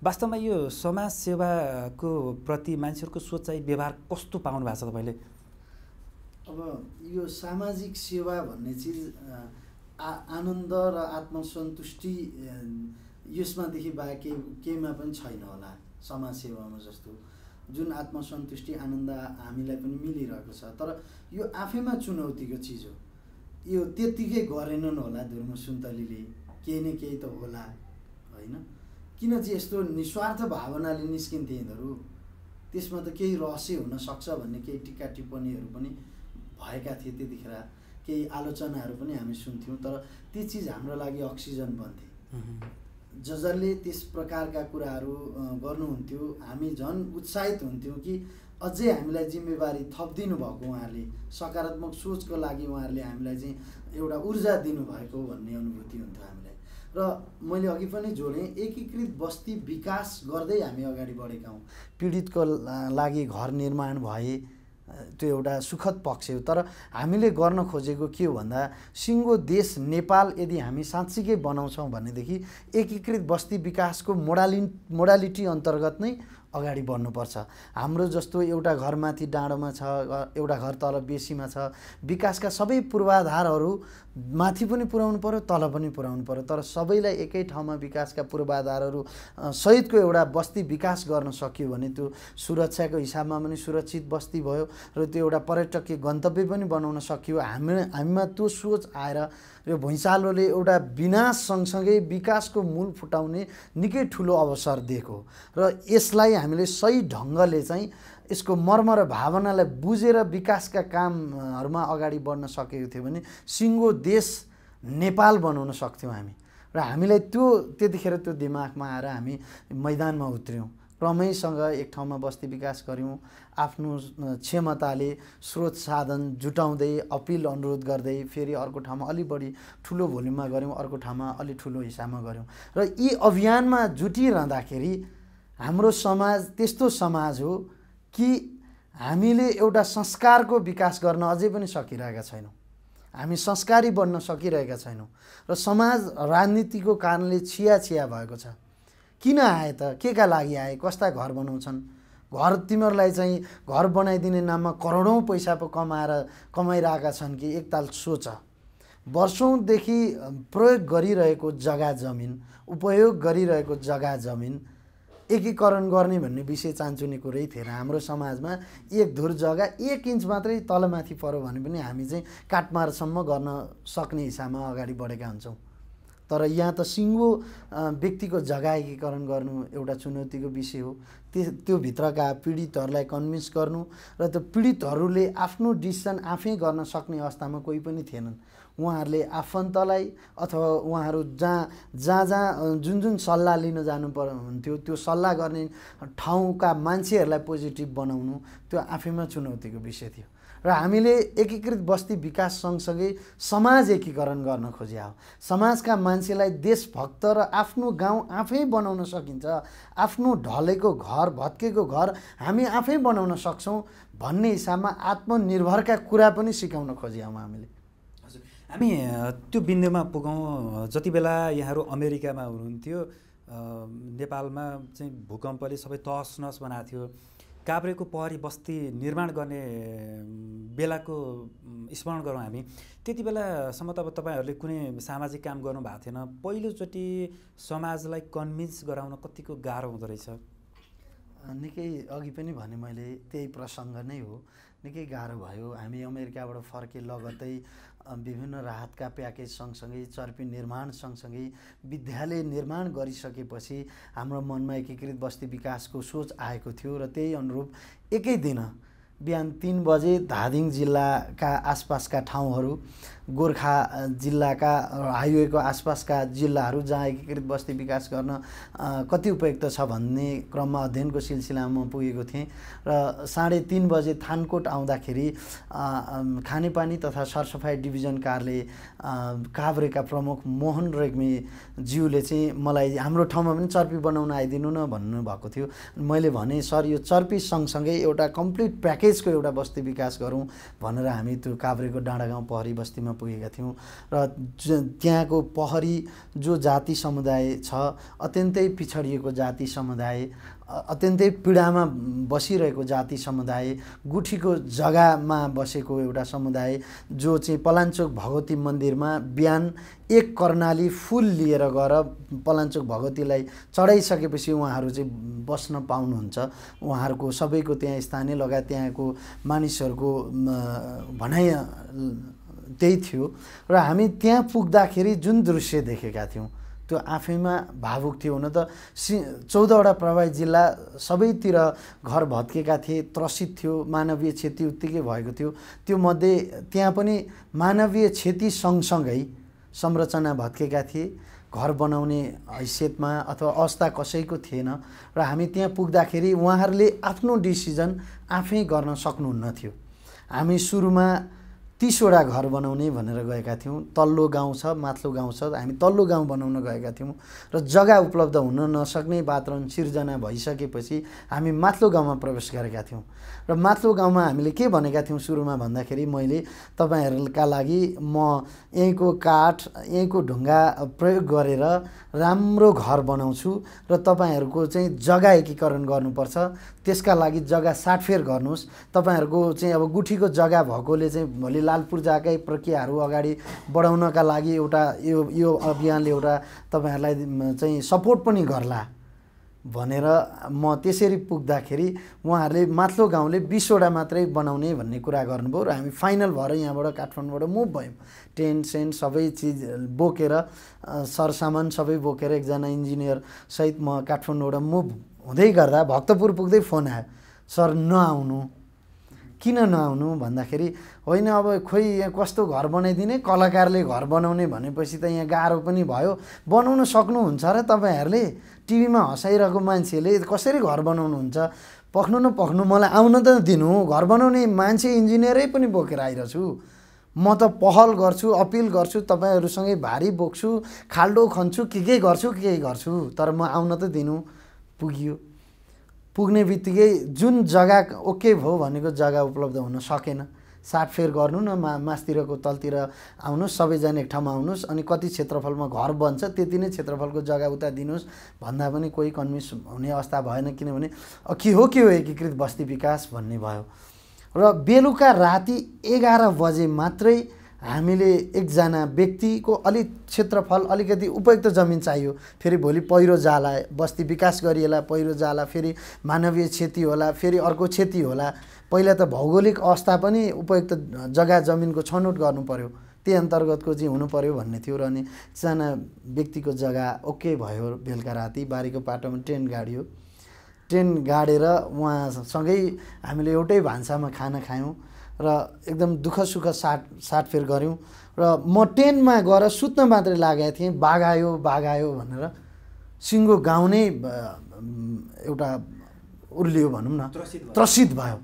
वास्तवमा यो समाज सेवाको प्रति मान्छेहरूको सोचाइ व्यवहार कस्तो पाउनु भएको छ तपाईँले? अब यो सामाजिक सेवा भन्ने चिज आ आनन्द र आत्मसन्तुष्टि यसमादेखि बाहेक केही केहीमा पनि छैन होला समाज सेवामा जस्तो। जुन आत्मसन्तुष्टि आनन्द हामीलाई पनि मिलिरहेको छ। तर यो आफैमा चुनौतीको चिज हो। यो त्यत्तिकै गरेनन् होला धुर्म सुन्तलीले केही न केही त होला होइन? किन चाहिँ यस्तो निस्वार्थ भावनाले निस्किन्थे यिनीहरू त्यसमा त केही रहस्य हुनसक्छ भन्ने केही टिका टिप्पणीहरू पनि भएका थिए त्यतिखेर केही आलोचनाहरू पनि हामी सुन्थ्यौँ तर ती चिज हाम्रो लागि अक्सिजन बन्थे। ज जसले त्यस प्रकारका कुराहरू गर्नुहुन्थ्यो हामी झन् उत्साहित हुन्थ्यौँ कि अझै हामीलाई जिम्मेवारी थपिदिनु भएको उहाँहरूले सकारात्मक सोचको लागि उहाँहरूले हामीलाई चाहिँ एउटा ऊर्जा दिनुभएको भन्ने अनुभूति हुन्थ्यो हामीलाई। र मैले अघि पनि जोडेँ एकीकृत बस्ती विकास गर्दै हामी अगाडि बढेका हौँ। पीडितको लागि घर निर्माण भए त्यो एउटा सुखद पक्ष हो। तर हामीले गर्न खोजेको के हो भन्दा सिङ्गो देश नेपाल यदि हामी साँच्चीकै बनाउँछौँ भनेदेखि एकीकृत बस्ती विकासको मोडालि मोडालिटी अन्तर्गत नै अगाडि बढ्नुपर्छ। हाम्रो जस्तो एउटा घर माथि डाँडोमा छ एउटा घर तल बेसीमा छ विकासका सबै पूर्वाधारहरू माथि पनि पुर्याउनु पऱ्यो तल पनि पुर्याउनु पऱ्यो तर सबैलाई एकै ठाउँमा विकासका पूर्वाधारहरू सहितको एउटा बस्ती विकास गर्न सकियो भने त्यो सुरक्षाको हिसाबमा पनि सुरक्षित बस्ती भयो र त्यो एउटा पर्यटकीय गन्तव्य पनि बनाउन सकियो। हामी हामीमा त्यो सोच आएर यो भुइँचालोले एउटा विनाश सँगसँगै विकासको मूल फुटाउने निकै ठुलो अवसर दिएको र यसलाई हामीले सही ढङ्गले चाहिँ यसको मर्म र भावनालाई बुझेर विकासका कामहरूमा अगाडि बढ्न सकेको थियो भने सिङ्गो देश नेपाल बनाउन सक्थ्यौँ हामी। र हामीलाई त्यो त्यतिखेर त्यो दिमागमा आएर हामी मैदानमा उत्र्यौँ। क्रमैसँग एक ठाउँमा बस्ती विकास गऱ्यौँ। आफ्नो क्षमताले स्रोत साधन जुटाउँदै अपिल अनुरोध गर्दै फेरि अर्को ठाउँमा अलि बढी ठुलो भोल्युममा गऱ्यौँ अर्को ठाउँमा अलि ठुलो हिसाबमा गऱ्यौँ। र यी अभियानमा जुटिरहँदाखेरि हाम्रो समाज त्यस्तो समाज हो कि हामीले एउटा संस्कारको विकास गर्न अझै पनि सकिरहेका छैनौँ। हामी संस्कारी बन्न सकिरहेका छैनौँ र समाज राजनीतिको कारणले छिया छिया भएको छ। किन आए त? के का लागि आए? कस्ता घर बनाउँछन्? घर तिमीहरूलाई चाहिँ घर बनाइदिने नाममा करोडौँ पैसा पो कमाएर कमाइरहेका छन् कि? एकताल सोच। वर्षौँदेखि प्रयोग गरिरहेको जग्गा जमिन उपयोग गरिरहेको जग्गा जमिन एकीकरण गर्ने भन्ने विषय चान्चुने कुरै थिएन। हाम्रो समाजमा एक धुर जग्गा एक इन्च मात्रै तलमाथि पऱ्यो भने पनि हामी चाहिँ काटमारसम्म गर्न सक्ने हिसाबमा अगाडि बढेका हुन्छौँ। तर यहाँ त सिङ्गो व्यक्तिको जग्गा एकीकरण गर्नु एउटा चुनौतीको विषय हो। त्यो त्योभित्रका पीडितहरूलाई कन्भिन्स गर्नु र त्यो पीडितहरूले आफ्नो डिसिसन आफै गर्न सक्ने अवस्थामा कोही पनि थिएनन्। उहाँहरूले आफन्तलाई अथवा उहाँहरू जहाँ जहाँ जहाँ जुन जुन सल्लाह लिन जानु पर हुन्थ्यो त्यो सल्लाह गर्ने ठाउँका मान्छेहरूलाई पोजिटिभ बनाउनु त्यो आफैमा चुनौतीको विषय थियो। र हामीले एकीकृत बस्ती विकास सँगसँगै समाज एकीकरण गर्न खोजिया हो। समाजका मान्छेलाई देशभक्त र आफ्नो गाउँ आफै बनाउन सकिन्छ आफ्नो ढलेको घर भत्केको घर हामी आफै बनाउन सक्छौँ भन्ने हिसाबमा आत्मनिर्भरका कुरा पनि सिकाउन खोज्यौँ हामीले। हामी त्यो बिन्दुमा पुगौँ। जति बेला यहाँहरू अमेरिकामा हुनुहुन्थ्यो नेपालमा चाहिँ भूकम्पले सबै तहस नहस बनाएको थियो। काभ्रेको पहरी बस्ती निर्माण गर्ने बेलाको स्मरण गरौँ हामी। त्यति बेलासम्म त अब तपाईँहरूले कुनै सामाजिक काम गर्नु भएको थिएन। पहिलोचोटि समाजलाई कन्भिन्स गराउन कतिको गाह्रो हुँदो रहेछ? निकै अघि पनि भने मैले त्यही प्रसङ्ग नै हो। निकै गाह्रो भयो। हामी अमेरिकाबाट फर्के लगत्तै विभिन्न राहतका प्याकेज सँगसँगै चर्पी निर्माण सँगसँगै विद्यालय निर्माण गरिसकेपछि हाम्रो मनमा एकीकृत बस्ती विकासको सोच आएको थियो र त्यही अनुरूप एकै दिन बिहान तिन बजे धादिङ जिल्लाका आसपासका ठाउँहरू गोर्खा जिल्लाका हाइवेको आसपासका जिल्लाहरू जहाँ एकीकृत बस्ती विकास गर्न कति उपयुक्त छ भन्ने क्रममा अध्ययनको सिलसिलामा पुगेको थिएँ। र साढे तिन बजे थानकोट आउँदाखेरि खानेपानी तथा सरसफाइ डिभिजन कार्यालय काभ्रेका प्रमुख मोहन रेग्मीज्यूले चाहिँ मलाई हाम्रो ठाउँमा पनि चर्पी बनाउन आइदिनु न भन्नुभएको थियो। मैले भने सर यो चर्पी सँगसँगै एउटा कम्प्लिट प्याकेज प्याकेजको एउटा बस्ती विकास गरौँ भनेर हामी त्यो काभ्रेको डाँडा गाउँ पहरी बस्तीमा पुगेका थियौँ र त्यहाँको पहरी जो जाति समुदाय छ अत्यन्तै पिछडिएको जाति समुदाय अत्यन्तै पीडामा बसिरहेको जाति समुदाय गुठीको जग्गामा बसेको एउटा समुदाय जो चाहिँ पलाञ्चोक भगवती मन्दिरमा बिहान एक कर्णाली फुल लिएर गएर पलाञ्चोक भगवतीलाई चढाइसकेपछि उहाँहरू चाहिँ बस्न पाउनुहुन्छ। उहाँहरूको सबैको त्यहाँ स्थानीय लगायत त्यहाँको मानिसहरूको भनाइ त्यही थियो र हामी त्यहाँ पुग्दाखेरि जुन दृश्य देखेका थियौँ त्यो आफैमा भावुक थियो हुन त। सि चौधवटा प्रभावित जिल्ला सबैतिर घर भत्केका थिए त्रसित थियो मानवीय क्षति उत्तिकै भएको थियो। त्यो मध्ये त्यहाँ पनि मानवीय क्षति सँगसँगै संरचना भत्केका थिए। घर बनाउने हैसियतमा अथवा अवस्था कसैको थिएन र हामी त्यहाँ पुग्दाखेरि उहाँहरूले आफ्नो डिसिजन आफै गर्न सक्नुहुन्न थियो। हामी सुरुमा तिसवटा घर बनाउने भनेर गएका थियौँ। तल्लो गाउँ छ माथिल्लो गाउँ छ। हामी तल्लो गाउँ बनाउन गएका थियौँ र जग्गा उपलब्ध हुन नसक्ने वातावरण सिर्जना भइसकेपछि हामी माथिल्लो गाउँमा प्रवेश गरेका थियौँ। र माथिल्लो गाउँमा हामीले के भनेका थियौँ सुरुमा भन्दाखेरि मैले तपाईँहरूका लागि म यहीँको काठ यहीँको ढुङ्गा प्रयोग गरेर राम्रो घर बनाउँछु र तपाईँहरूको चाहिँ जग्गा एकीकरण गर्नुपर्छ। त्यसका लागि जग्गा साटफेर गर्नुहोस्। तपाईँहरूको चाहिँ अब गुठीको जग्गा भएकोले चाहिँ भोलि लाल पूर्जाकै प्रक्रियाहरू अगाडि बढाउनका लागि एउटा यो यो अभियानले एउटा तपाईँहरूलाई चाहिँ सपोर्ट पनि गर्ला। भनेर म त्यसरी पुग्दाखेरि उहाँहरूले माथिल्लो गाउँले बिसवटा मात्रै बनाउने भन्ने कुरा गर्नुभयो र हामी फाइनल भएर यहाँबाट काठमाडौँबाट मुभ भयौँ। टेन्ट सेन्ट सबै चिज बोकेर सरसामान सबै बोकेर एकजना इन्जिनियर सहित म काठमाडौँबाट मुभ हुँदै गर्दा भक्तपुर पुग्दै फोन आयो सर नआउनु। किन नआउनु भन्दाखेरि होइन अब खोइ यहाँ कस्तो घर बनाइदिने? कलाकारले घर बनाउने भनेपछि त यहाँ गाह्रो पनि भयो। बनाउन सक्नुहुन्छ र तपाईँहरूले टिभीमा हँसाइरहेको मान्छेले कसरी घर बनाउनुहुन्छ? पख्नु न पख्नु मलाई आउन त दिनु। घर बनाउने मान्छे इन्जिनियरै पनि बोकेर आइरहेछु। म त पहल गर्छु अपिल गर्छु तपाईँहरूसँगै भारी बोक्छु खाल्डो खन्छु के के गर्छु के के गर्छु तर म आउन त दिनु। पुगियो। पुग्ने बित्तिकै जुन जग्गा ओके भयो भनेको जग्गा उपलब्ध हुन सकेन साटफेर गर्नु न मा मासतिरको तलतिर आउनुहोस् सबैजना एक ठाउँमा आउनुहोस् अनि कति क्षेत्रफलमा घर बन्छ त्यति नै क्षेत्रफलको जग्गा उता दिनुहोस् भन्दा पनि कोही कन्भिन्स हुने अवस्था भएन किनभने के हो के हो एकीकृत बस्ती विकास भन्ने भयो। र बेलुका राति एघार बजे मात्रै हामीले एकजना व्यक्तिको अलिक क्षेत्रफल अलिकति उपयुक्त जमिन चाहियो फेरि भोलि पहिरो जाला बस्ती विकास गरिएला पहिरो जाला फेरि मानवीय क्षति होला फेरि अर्को क्षति होला। पहिला त भौगोलिक अवस्था पनि उपयुक्त जग्गा जमिनको छनौट गर्नु पऱ्यो त्यही अन्तर्गतको चाहिँ हुनु पऱ्यो भन्ने थियो र अनि एकजना व्यक्तिको जग्गा ओके भयो बेलुका राति बारीको पाटोमा ट्रेन गाडियो। ट्रेन गाडेर उहाँसँगै हामीले एउटै भान्सामा खाना खायौँ। र एकदम दुःख सुख साट साटफेर गऱ्यौँ। र म टेनमा गएर सुत्न मात्रै लागेको थिएँ बाघ आयो बाघ आयो भनेर। सिङ्गो गाउँ नै एउटा उर्लियो भनौँ न त्रसित भयो।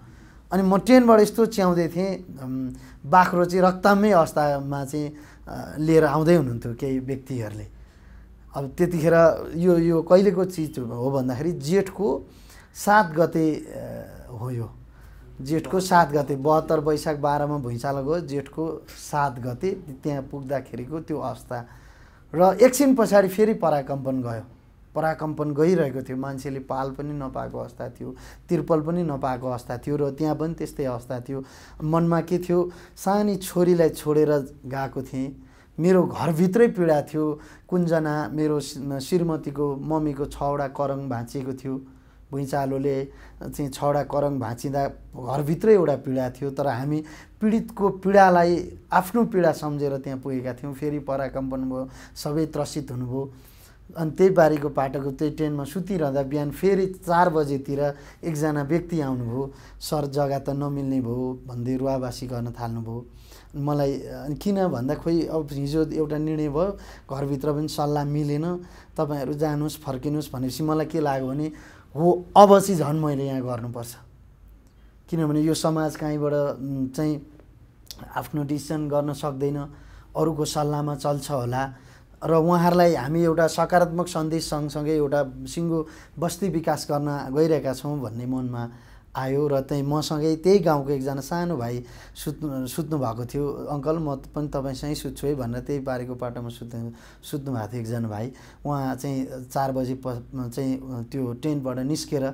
अनि म ट्रेनबाट यस्तो च्याउँदै थिएँ बाख्रो चाहिँ रक्तमै अवस्थामा चाहिँ लिएर आउँदै हुनुहुन्थ्यो केही व्यक्तिहरूले। अब त्यतिखेर यो यो कहिलेको चिज हो भन्दाखेरि जेठको सात गते हो यो। जेठको सात गते बहत्तर वैशाख बाह्रमा भुइँचालो गयो जेठको सात गते त्यहाँ पुग्दाखेरिको त्यो अवस्था। र एकछिन पछाडि फेरि पराकम्पन गयो। पराकम्पन गइरहेको थियो। मान्छेले पाल पनि नपाएको अवस्था थियो तिर्पल पनि नपाएको अवस्था थियो र त्यहाँ पनि त्यस्तै अवस्था थियो। मनमा के थियो? सानी छोरीलाई छोडेर गएको थिएँ। मेरो घरभित्रै पीडा थियो। कुनजना मेरो श्रीमतीको मम्मीको छवटा करङ भाँचिएको थियो। भुइँचालोले चाहिँ छवटा करङ भाँचिँदा घरभित्रै एउटा पीडा थियो तर हामी पीडितको पीडालाई आफ्नो पीडा सम्झेर त्यहाँ पुगेका थियौँ। फेरि पराकम्पन भयो सबै त्रसित हुनुभयो। अनि त्यही बारीको पाटोको त्यही ट्रेनमा सुतिरहँदा बिहान फेरि चार बजेतिर एकजना व्यक्ति आउनुभयो। सर जग्गा त नमिल्ने भयो भन्दै रुवावासी गर्न थाल्नुभयो। मलाई किन भन्दा खोइ अब हिजो एउटा निर्णय भयो घरभित्र पनि सल्लाह मिलेन। तपाईँहरू जानुहोस् फर्किनुहोस् भनेपछि मलाई के लाग्यो भने हो अब चाहिँ झन् मैले यहाँ गर्नुपर्छ। किनभने यो समाज कहीँबाट चाहिँ आफ्नो डिसिसन गर्न सक्दैन अरूको सल्लाहमा चल्छ होला। र उहाँहरूलाई हामी एउटा सकारात्मक सन्देश सँगसँगै एउटा सिङ्गो बस्ती विकास गर्न गइरहेका छौँ भन्ने मनमा आयो र त्यहीँ मसँगै त्यही गाउँको एकजना सानो भाइ सुत्नु सुत्नु भएको थियो। अङ्कल म पनि तपाईँसँगै सुत्छु है भनेर त्यही बारीको पाटोमा सुत्नु सुत्नु भएको थियो एकजना भाइ। उहाँ चाहिँ चार बजी प चाहिँ त्यो टेन्टबाट निस्केर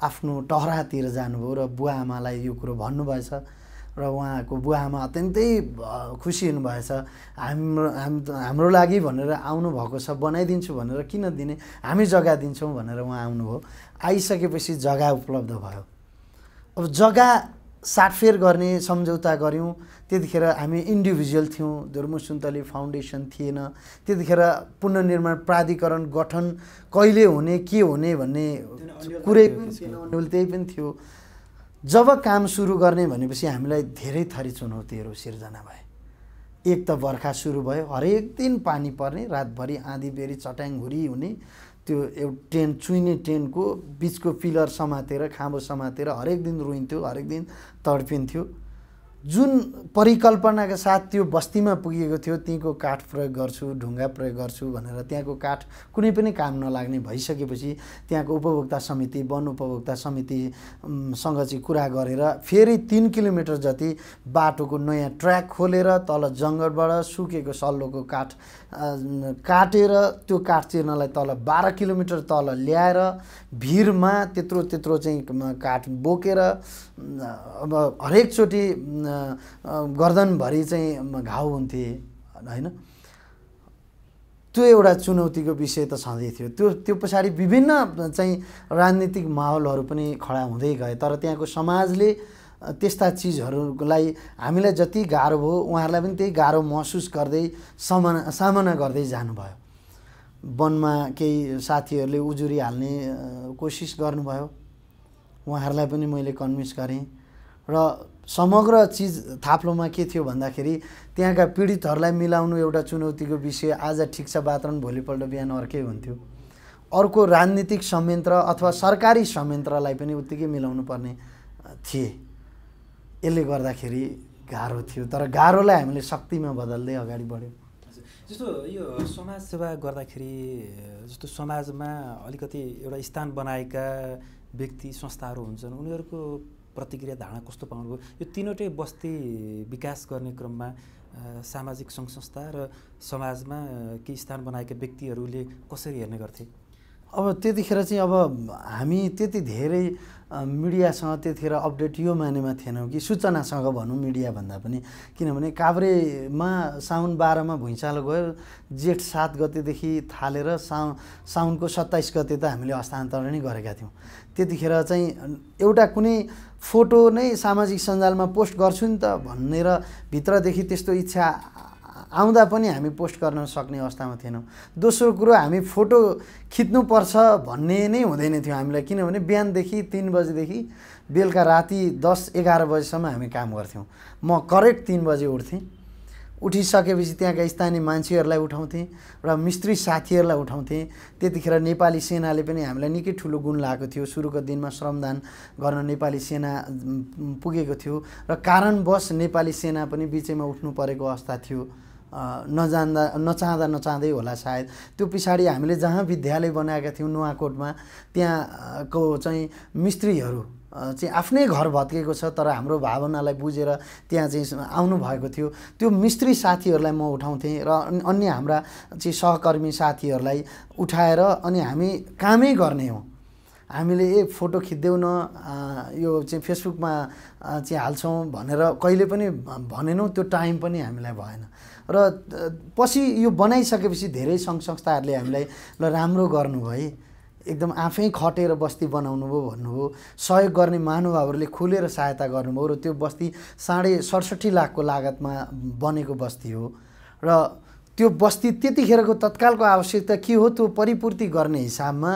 आफ्नो टहरातिर जानुभयो र बुवा आमालाई यो कुरो भन्नुभएछ र उहाँको बुवा आमा अत्यन्तै खुसी हुनुभएछ। हाम्रो हाम हाम्रो लागि भनेर आउनुभएको छ बनाइदिन्छु भनेर किन दिने? हामी जग्गा दिन्छौँ भनेर उहाँ आउनुभयो। आइसकेपछि जग्गा उपलब्ध भयो। अब जग्गा साटफेर गर्ने सम्झौता गऱ्यौँ त्यतिखेर हामी इन्डिभिजुअल थियौँ धुर्मु सुन्तली फाउन्डेसन थिएन त्यतिखेर पुनर्निर्माण प्राधिकरण गठन कहिले हुने के हुने भन्ने कुरै त्यही पनि थियो। जब काम सुरु गर्ने भनेपछि हामीलाई धेरै थरी चुनौतीहरू सिर्जना भए। एक त बर्खा सुरु भयो हरेक दिन पानी पर्ने रातभरि आँधी बेरी चट्याङहुरी हुने त्यो एउटा टेन्ट चुइने टेन्टको बिचको पिलर समातेर खाँबो समातेर हरेक दिन रोइन्थ्यो हरेक दिन तडपिन्थ्यो। जुन परिकल्पनाका साथ त्यो बस्तीमा पुगेको थियो त्यहीँको काठ प्रयोग गर्छु ढुङ्गा प्रयोग गर्छु भनेर त्यहाँको काठ कुनै पनि काम नलाग्ने भइसकेपछि त्यहाँको उपभोक्ता समिति वन उपभोक्ता समितिसँग चाहिँ कुरा गरेर फेरि तिन किलोमिटर जति बाटोको नयाँ ट्र्याक खोलेर तल जङ्गलबाट सुकेको सल्लोको काठ काटेर त्यो काठ चिर्नलाई तल बाह्र किलोमिटर तल ल्याएर भिरमा त्यत्रो त्यत्रो चाहिँ काठ बोकेर अब हरेकचोटि गर्दनभरि चाहिँ घाउ हुन्थे होइन? त्यो एउटा चुनौतीको विषय त छँदै थियो। त्यो त्यो पछाडि विभिन्न चाहिँ राजनीतिक माहौलहरू पनि खडा हुँदै गए। तर त्यहाँको समाजले त्यस्ता चिजहरूलाई हामीलाई जति गाह्रो भयो उहाँहरूलाई पनि त्यही गाह्रो महसुस गर्दै सामना सामना गर्दै जानुभयो। वनमा केही साथीहरूले उजुरी हाल्ने कोसिस गर्नुभयो। उहाँहरूलाई पनि मैले कन्भिन्स गरेँ। र समग्र चिज थाप्लोमा के थियो भन्दाखेरि त्यहाँका पीडितहरूलाई मिलाउनु एउटा चुनौतीको विषय आज ठिक छ वातावरण भोलिपल्ट बिहान अर्कै हुन्थ्यो। अर्को राजनीतिक संयन्त्र अथवा सरकारी संयन्त्रलाई पनि उत्तिकै मिलाउनु पर्ने थिए। यसले गर्दाखेरि गाह्रो थियो। तर गाह्रोलाई हामीले शक्तिमा बदल्दै अगाडि बढ्यौँ। जस्तो यो समाजसेवा गर्दाखेरि जस्तो समाजमा अलिकति एउटा स्थान बनाएका व्यक्ति संस्थाहरू हुन्छन् उनीहरूको प्रतिक्रिया धारणा कस्तो पाउनुभयो? यो तिनवटै बस्ती विकास गर्ने क्रममा सामाजिक सङ्घ संस्था र समाजमा केही स्थान बनाएका व्यक्तिहरूले कसरी हेर्ने गर्थे? अब त्यतिखेर चाहिँ अब हामी त्यति धेरै मिडियासँग त्यतिखेर अपडेट यो मानेमा थिएनौँ कि सूचनासँग भनौँ मिडिया भन्दा पनि। किनभने काभ्रेमा साउन बाह्रमा भुइँचालो गयो जेठ सात गतेदेखि थालेर साउ साउनको सत्ताइस गते त हामीले हस्तान्तरणै गरेका थियौँ। त्यतिखेर चाहिँ एउटा कुनै फोटो नै सामाजिक सञ्जालमा पोस्ट गर्छु नि त भनेर भित्रदेखि त्यस्तो इच्छा आउँदा पनि हामी पोस्ट गर्न सक्ने अवस्थामा थिएनौँ। दोस्रो कुरो हामी फोटो खिच्नुपर्छ भन्ने नै हुँदैन थियो हामीलाई किनभने बिहानदेखि तिन बजीदेखि बेलुका राति दस एघार बजीसम्म हामी काम गर्थ्यौँ। म करेक्ट तिन बजी उठ्थेँ। उठिसकेपछि त्यहाँका स्थानीय मान्छेहरूलाई उठाउँथेँ र मिस्त्री साथीहरूलाई उठाउँथेँ। त्यतिखेर नेपाली सेनाले पनि हामीलाई निकै ठुलो गुण लागेको थियो। सुरुको दिनमा श्रमदान गर्न नेपाली सेना पुगेको थियो र कारणवश नेपाली सेना पनि बिचैमा उठ्नु परेको अवस्था थियो। नजान्दा नचाहँदा नचाहँदै होला सायद। त्यो पछाडि हामीले जहाँ विद्यालय बनाएका थियौँ नुवाकोटमा त्यहाँको चाहिँ मिस्त्रीहरू चाहिँ आफ्नै घर भत्केको छ तर हाम्रो भावनालाई बुझेर त्यहाँ चाहिँ आउनुभएको थियो। त्यो मिस्त्री साथीहरूलाई म उठाउँथेँ र अन्य हाम्रा चाहिँ सहकर्मी साथीहरूलाई उठाएर अनि हामी कामै गर्ने हौँ। हामीले ए फोटो खिच्दैउ न यो चाहिँ फेसबुकमा चाहिँ हाल्छौँ भनेर कहिले पनि भनेनौँ त्यो टाइम पनि हामीलाई भएन। र पछि यो बनाइसकेपछि धेरै सङ्घ संस्थाहरूले हामीलाई ल राम्रो गर्नुभयो है। एकदम आफै खटेर बस्ती बनाउनु भयो भन्नुभयो। सहयोग गर्ने महानुभावहरूले खुलेर सहायता गर्नुभयो र त्यो बस्ती साढे सडसठी लाखको लागतमा बनेको बस्ती हो। र त्यो बस्ती त्यतिखेरको तत्कालको आवश्यकता के हो त्यो परिपूर्ति गर्ने हिसाबमा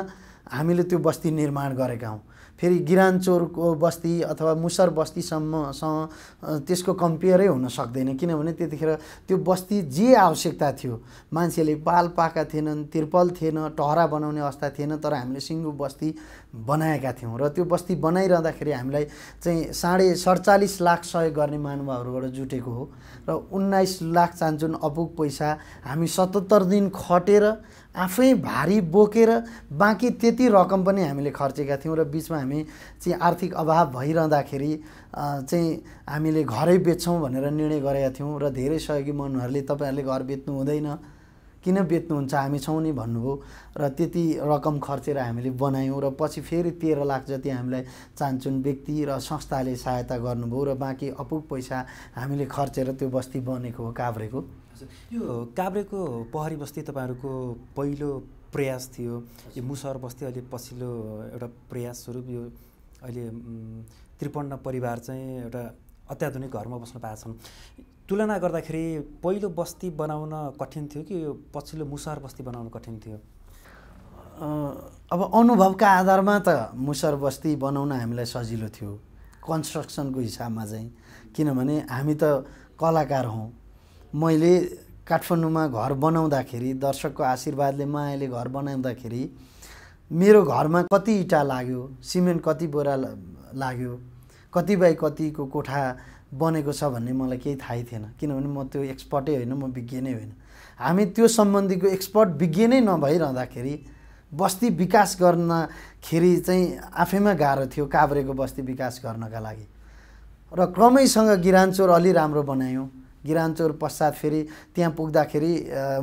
हामीले त्यो बस्ती निर्माण गरेका हौँ। फेरि गिरानचोरको बस्ती अथवा मुसर बस्तीसम्मसँग त्यसको कम्पेयरै हुन सक्दैन। किनभने त्यतिखेर त्यो बस्ती जे आवश्यकता थियो मान्छेले पाल पाएका थिएनन् तिर्पल थिएन टहरा बनाउने अवस्था थिएन तर हामीले सिङ्गु बस्ती बनाएका थियौँ। र त्यो बस्ती बनाइरहँदाखेरि हामीलाई चाहिँ साढे सडचालिस लाख सहयोग गर्ने महानुभावहरूबाट जुटेको हो। र उन्नाइस लाख चान्चुन अपुग पैसा हामी सतहत्तर दिन खटेर आफै भारी बोकेर बाँकी त्यति रकम पनि हामीले खर्चेका थियौँ र बिचमा हामी चाहिँ आर्थिक अभाव भइरहँदाखेरि चाहिँ हामीले घरै बेच्छौँ भनेर निर्णय गरेका थियौँ र धेरै सहयोगी मनहरूले तपाईँहरूले घर बेच्नु हुँदैन। किन बेच्नुहुन्छ? हामी छौँ नि भन्नुभयो र त्यति रकम खर्चेर हामीले बनायौँ र पछि फेरि तेह्र लाख जति हामीलाई चाहन्छन् व्यक्ति र संस्थाले सहायता गर्नुभयो र बाँकी अपुग पैसा हामीले खर्चेर त्यो बस्ती बनेको हो काभ्रेको। यो काभ्रेको पहरी बस्ती तपाईँहरूको पहिलो प्रयास थियो। यो मुसहर बस्ती अहिले पछिल्लो एउटा प्रयास स्वरूप यो अहिले त्रिपन्न परिवार चाहिँ एउटा अत्याधुनिक घरमा बस्न पाएका छन्। तुलना गर्दाखेरि पहिलो बस्ती बनाउन कठिन थियो कि यो पछिल्लो मुसहर बस्ती बनाउन कठिन थियो? अब अनुभवका आधारमा त मुसहर बस्ती बनाउन हामीलाई सजिलो थियो। कन्स्ट्रक्सनको हिसाबमा चाहिँ। किनभने हामी त कलाकार हौँ। मैले काठमाडौँमा घर बनाउँदाखेरि दर्शकको आशीर्वादले मायाले घर बनाउँदाखेरि मेरो घरमा कति इँटा लाग्यो सिमेन्ट कति बोरा लाग्यो कति बाई कतिको कोठा बनेको छ भन्ने मलाई केही थाहै थिएन। किनभने म त्यो एक्सपर्टै होइन म विज्ञ नै होइन। हामी त्यो सम्बन्धीको एक्सपर्ट विज्ञ नै नभइरहँदाखेरि बस्ती विकास गर्नखेरि चाहिँ आफैमा गाह्रो थियो काभ्रेको बस्ती विकास गर्नका लागि। र क्रमैसँग गिरानचोर अलि राम्रो बनायौँ। गिरानचोर पश्चात फेरि त्यहाँ पुग्दाखेरि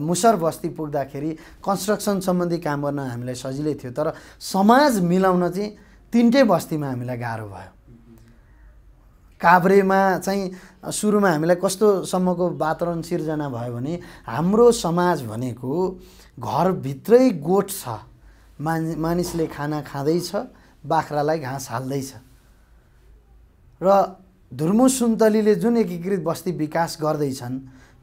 मुसर बस्ती पुग्दाखेरि कन्स्ट्रक्सन सम्बन्धी काम गर्न हामीलाई सजिलै थियो तर समाज मिलाउन चाहिँ तिनटै बस्तीमा हामीलाई गाह्रो भयो। काभ्रेमा चाहिँ सुरुमा हामीलाई कस्तोसम्मको वातावरण सिर्जना भयो भने हाम्रो समाज भनेको घरभित्रै गोठ छ मान मानिसले खाना खाँदैछ बाख्रालाई घाँस हाल्दैछ। र धुर्मु सुन्तलीले जुन एकीकृत बस्ती विकास गर्दैछन्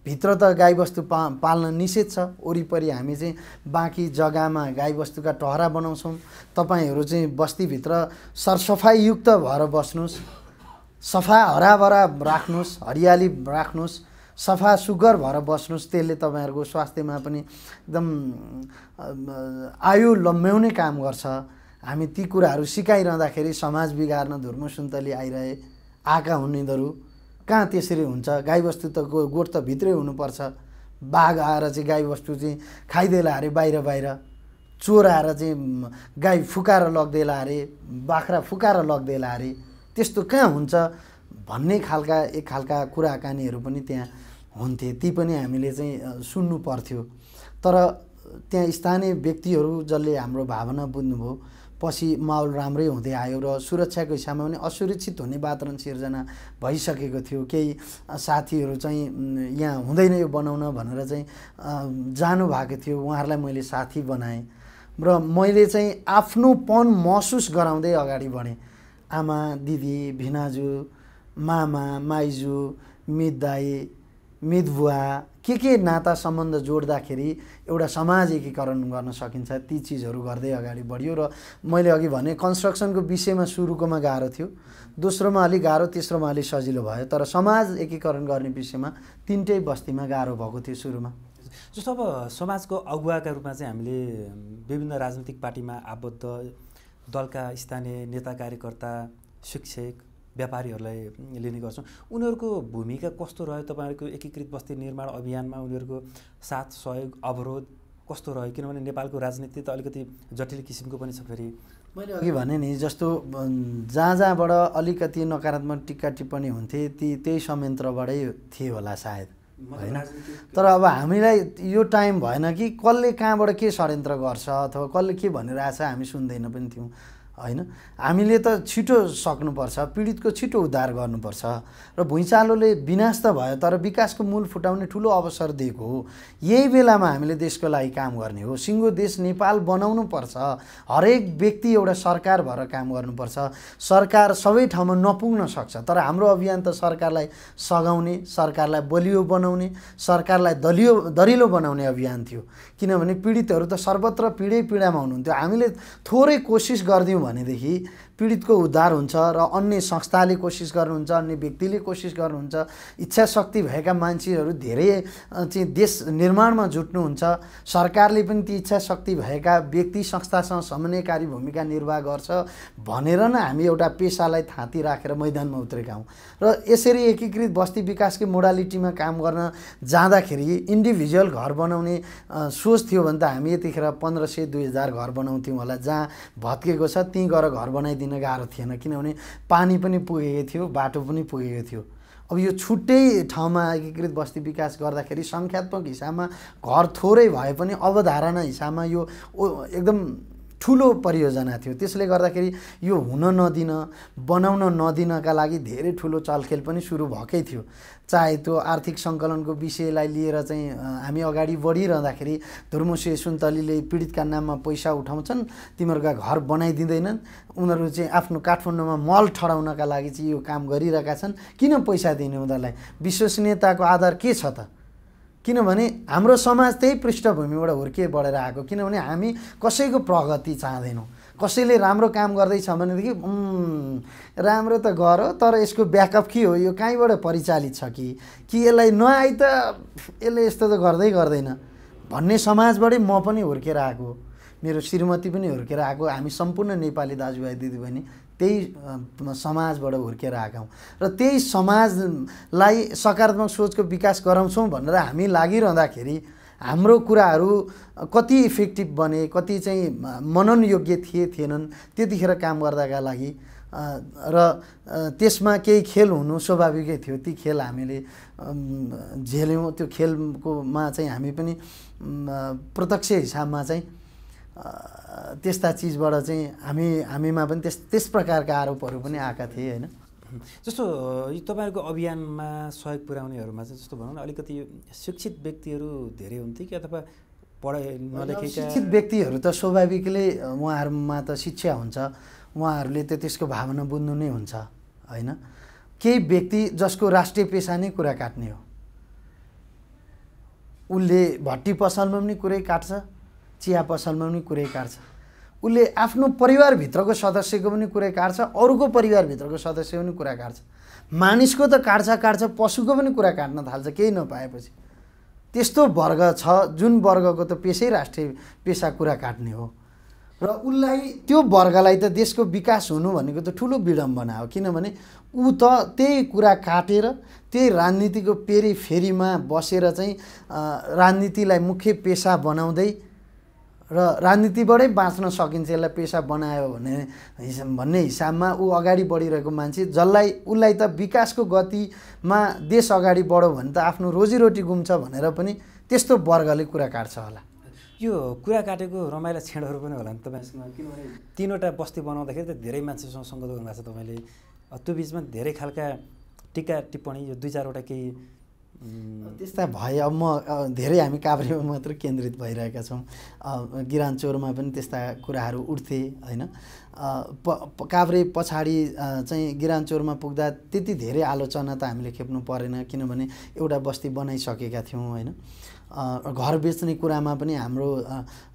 भित्र त गाईबस्तु पा पाल्न निषेध छ। वरिपरि हामी चाहिँ बाँकी जग्गामा गाईबस्तुका टहरा बनाउँछौँ। तपाईँहरू चाहिँ बस्तीभित्र सरसफाइयुक्त भएर बस्नुहोस्। सफा हराभरा राख्नुहोस् हरियाली राख्नुहोस् सफा सुग्घर भएर बस्नुहोस्। त्यसले तपाईँहरूको स्वास्थ्यमा पनि एकदम आयु लम्ब्याउने काम गर्छ। हामी ती कुराहरू सिकाइरहँदाखेरि समाज बिगार्न धुर्म सुन्तली आइरहे। आएका हुनेदहरू कहाँ त्यसरी हुन्छ? गाईबस्तु त गो गोठ त भित्रै हुनुपर्छ। बाघ आएर चाहिँ गाईबस्तु चाहिँ खाइदिएला अरे बाहिर बाहिर। चोर आएर चाहिँ गाई फुकाएर लगिदिएला अरे बाख्रा फुकाएर लगिदिएला अरे। त्यस्तो कहाँ हुन्छ? भन्ने खालका एक खालका कुराकानीहरू पनि त्यहाँ हुन्थे। ती पनि हामीले चाहिँ सुन्नु पर्थ्यो तर त्यहाँ स्थानीय व्यक्तिहरू जसले हाम्रो भावना बुझ्नुभयो पछि माहौल राम्रै हुँदै आयो र सुरक्षाको हिसाबमा पनि असुरक्षित हुने वातावरण सिर्जना भइसकेको थियो। केही साथीहरू चाहिँ यहाँ हुँदैन यो बनाउन भनेर चाहिँ जानुभएको थियो। उहाँहरूलाई मैले साथी बनाएँ र मैले चाहिँ आफ्नोपन महसुस गराउँदै अगाडि बढेँ। आमा दिदी भिनाजु मामा माइजू मित दाई मित के के नाता सम्बन्ध जोड्दाखेरि एउटा समाज एकीकरण गर्न सकिन्छ ती चिजहरू गर्दै अगाडि बढ्यो र मैले अघि भने कन्स्ट्रक्सनको विषयमा सुरुकोमा गाह्रो थियो। दोस्रोमा अलिक गाह्रो तेस्रोमा अलिक सजिलो भयो तर समाज एकीकरण गर्ने विषयमा तिनटै बस्तीमा गाह्रो भएको थियो सुरुमा। जस्तो अब समाजको अगुवाका रूपमा चाहिँ हामीले विभिन्न राजनीतिक पार्टीमा आबद्ध दलका स्थानीय नेता कार्यकर्ता शिक्षक व्यापारीहरूलाई लिने गर्छौँ। उनीहरूको भूमिका कस्तो रह्यो? तपाईँहरूको एकीकृत बस्ती निर्माण अभियानमा उनीहरूको साथ सहयोग अवरोध कस्तो रह्यो? किनभने नेपालको राजनीति त अलिकति जटिल किसिमको पनि छ फेरि। मैले अघि भने नि जस्तो जहाँ जहाँबाट अलिकति नकारात्मक टिक्का टिप्पणी हुन्थे ती त्यही संयन्त्रबाटै थिए होला सायद होइन? तर अब हामीलाई यो टाइम भएन कि कसले कहाँबाट के षड्यन्त्र गर्छ अथवा कसले के भनिरहेछ हामी सुन्दैन पनि थियौँ। होइन? हामीले त छिटो सक्नुपर्छ पीडितको छिटो उद्धार गर्नुपर्छ र भुइँचालोले विनाश त भयो तर विकासको मूल फुटाउने ठुलो अवसर दिएको हो। यही बेलामा हामीले देशको लागि काम गर्ने हो। सिङ्गो देश नेपाल बनाउनु पर्छ हरेक व्यक्ति एउटा सरकार भएर काम गर्नुपर्छ। सरकार सबै ठाउँमा नपुग्न सक्छ। तर हाम्रो अभियान त सरकारलाई सघाउने सरकारलाई बलियो बनाउने सरकारलाई दलियो दरिलो बनाउने अभियान थियो। किनभने पीडितहरू त सर्वत्र पीडै पीडामा हुनुहुन्थ्यो। हामीले थोरै कोसिस गरिदिउँ भनेदेखि पीडितको उद्धार हुन्छ र अन्य संस्थाले कोसिस गर्नुहुन्छ अन्य व्यक्तिले कोसिस गर्नुहुन्छ इच्छा शक्ति भएका मान्छेहरू धेरै चाहिँ देश निर्माणमा जुट्नुहुन्छ। सरकारले पनि ती इच्छा शक्ति भएका व्यक्ति संस्थासँग समन्वयकारी भूमिका निर्वाह गर्छ भनेर नै हामी एउटा पेसालाई थाँती राखेर मैदानमा उत्रेका हौँ। र यसरी एकीकृत बस्ती विकासकै मोडालिटीमा काम गर्न जाँदाखेरि इन्डिभिजुअल घर बनाउने सोच थियो भने त हामी यतिखेर पन्ध्र सय दुई हजार घर बनाउँथ्यौँ होला। जहाँ भत्केको छ त्यहीँ गएर घर बनाइदिन गाह्रो थिएन किनभने पानी पनि पुगेको थियो बाटो पनि पुगेको थियो। अब यो छुट्टै ठाउँमा एकीकृत बस्ती विकास गर्दाखेरि सङ्ख्यात्मक हिसाबमा घर थोरै भए पनि अवधारणा हिसाबमा यो एकदम ठुलो परियोजना थियो। त्यसले गर्दाखेरि यो हुन नदिन बनाउन नदिनका लागि धेरै ठुलो चलखेल पनि सुरु भएकै थियो। चाहे त्यो आर्थिक सङ्कलनको विषयलाई लिएर चाहिँ हामी अगाडि बढिरहँदाखेरि धुर्मुसे सुन्तलीले पीडितका नाममा पैसा उठाउँछन् तिमीहरूका घर बनाइदिँदैनन् उनीहरू चाहिँ आफ्नो काठमाडौँमा मल ठडाउनका लागि चाहिँ यो काम गरिरहेका छन्। किन पैसा दिने उनीहरूलाई? विश्वसनीयताको आधार के छ त? किनभने हाम्रो समाज त्यही पृष्ठभूमिबाट हुर्के बढेर आएको किनभने हामी कसैको प्रगति चाहँदैनौँ। कसैले राम्रो काम गर्दैछ भनेदेखि राम्रो त गर तर यसको ब्याकअप के हो? यो कहीँबाट परिचालित छ कि? कि यसलाई नआइ त यसले यस्तो त गर्दै गर्दैन। भन्ने समाजबाटै म पनि हुर्केर आएको मेरो श्रीमती पनि हुर्केर आएको हामी सम्पूर्ण नेपाली दाजुभाइ दिदीबहिनी त्यही समाजबाट हुर्केर आएका हौँ। र त्यही समाजलाई सकारात्मक सोचको विकास गराउँछौँ भनेर हामी लागिरहँदाखेरि हाम्रो कुराहरू कति इफेक्टिभ बने कति चाहिँ मनन योग्य थिए थिएनन् त्यतिखेर काम गर्दाका लागि र त्यसमा केही खेल हुनु स्वाभाविकै थियो। ती खेल हामीले झेल्यौँ। त्यो खेलकोमा चाहिँ हामी पनि प्रत्यक्ष हिसाबमा चाहिँ त्यस्ता चिजबाट चाहिँ हामी हामीमा पनि त्यस त्यस प्रकारका आरोपहरू पनि आएका थिए होइन? जस्तो यो तपाईँहरूको अभियानमा सहयोग पुर्याउनेहरूमा चाहिँ जस्तो भनौँ न अलिकति शिक्षित व्यक्तिहरू धेरै हुन्थे कि अथवा पढाइ नलेखेका शिक्षित व्यक्तिहरू त स्वाभाविकले उहाँहरूमा त शिक्षा हुन्छ उहाँहरूले त त्यसको भावना बुझ्नु नै हुन्छ होइन? केही व्यक्ति जसको राष्ट्रिय पेसा नै कुरा काट्ने हो। उसले भट्टी पसलमा पनि कुरै काट्छ चिया पसलमा पनि कुरै काट्छ। उसले आफ्नो परिवारभित्रको सदस्यको पनि कुरै काट्छ अरूको परिवारभित्रको सदस्य पनि कुरा काट्छ। मानिसको त काट्छ काट्छ पशुको पनि कुरा काट्न थाल्छ केही नपाएपछि। त्यस्तो वर्ग छ जुन वर्गको त पेसै राष्ट्रिय पेसा कुरा काट्ने हो। र उसलाई त्यो वर्गलाई त देशको विकास हुनु भनेको त ठुलो विडम्बना हो किनभने ऊ त त्यही कुरा काटेर त्यही राजनीतिको पेरी फेरीमा बसेर चाहिँ राजनीतिलाई मुख्य पेसा बनाउँदै र राजनीतिबाटै बाँच्न सकिन्छ यसलाई पेसा बनायो भने भन्ने हिसाबमा ऊ अगाडि बढिरहेको मान्छे जसलाई उसलाई त विकासको गतिमा देश अगाडि बढ्यो भने त आफ्नो रोजीरोटी गुम्छ भनेर पनि त्यस्तो वर्गले कुरा काट्छ होला। यो कुरा काटेको रमाइलो छेडहरू पनि होला नि तपाईँसँग किनभने तिनवटा बस्ती बनाउँदाखेरि त धेरै मान्छेसँग सङ्गत गर्नुभएको छ तपाईँले। त्यो बिचमा धेरै खालका टिका टिप्पणी यो दुई चारवटा केही त्यस्ता भए अब म धेरै हामी काभ्रेमा मात्र केन्द्रित भइरहेका छौँ। गिरानचोरमा पनि त्यस्ता कुराहरू उठ्थे होइन? प काभ्रे पछाडि चाहिँ गिरानचोरमा पुग्दा त्यति धेरै आलोचना त हामीले खेप्नु परेन किनभने एउटा बस्ती बनाइसकेका थियौँ होइन? घर बेच्ने कुरामा पनि हाम्रो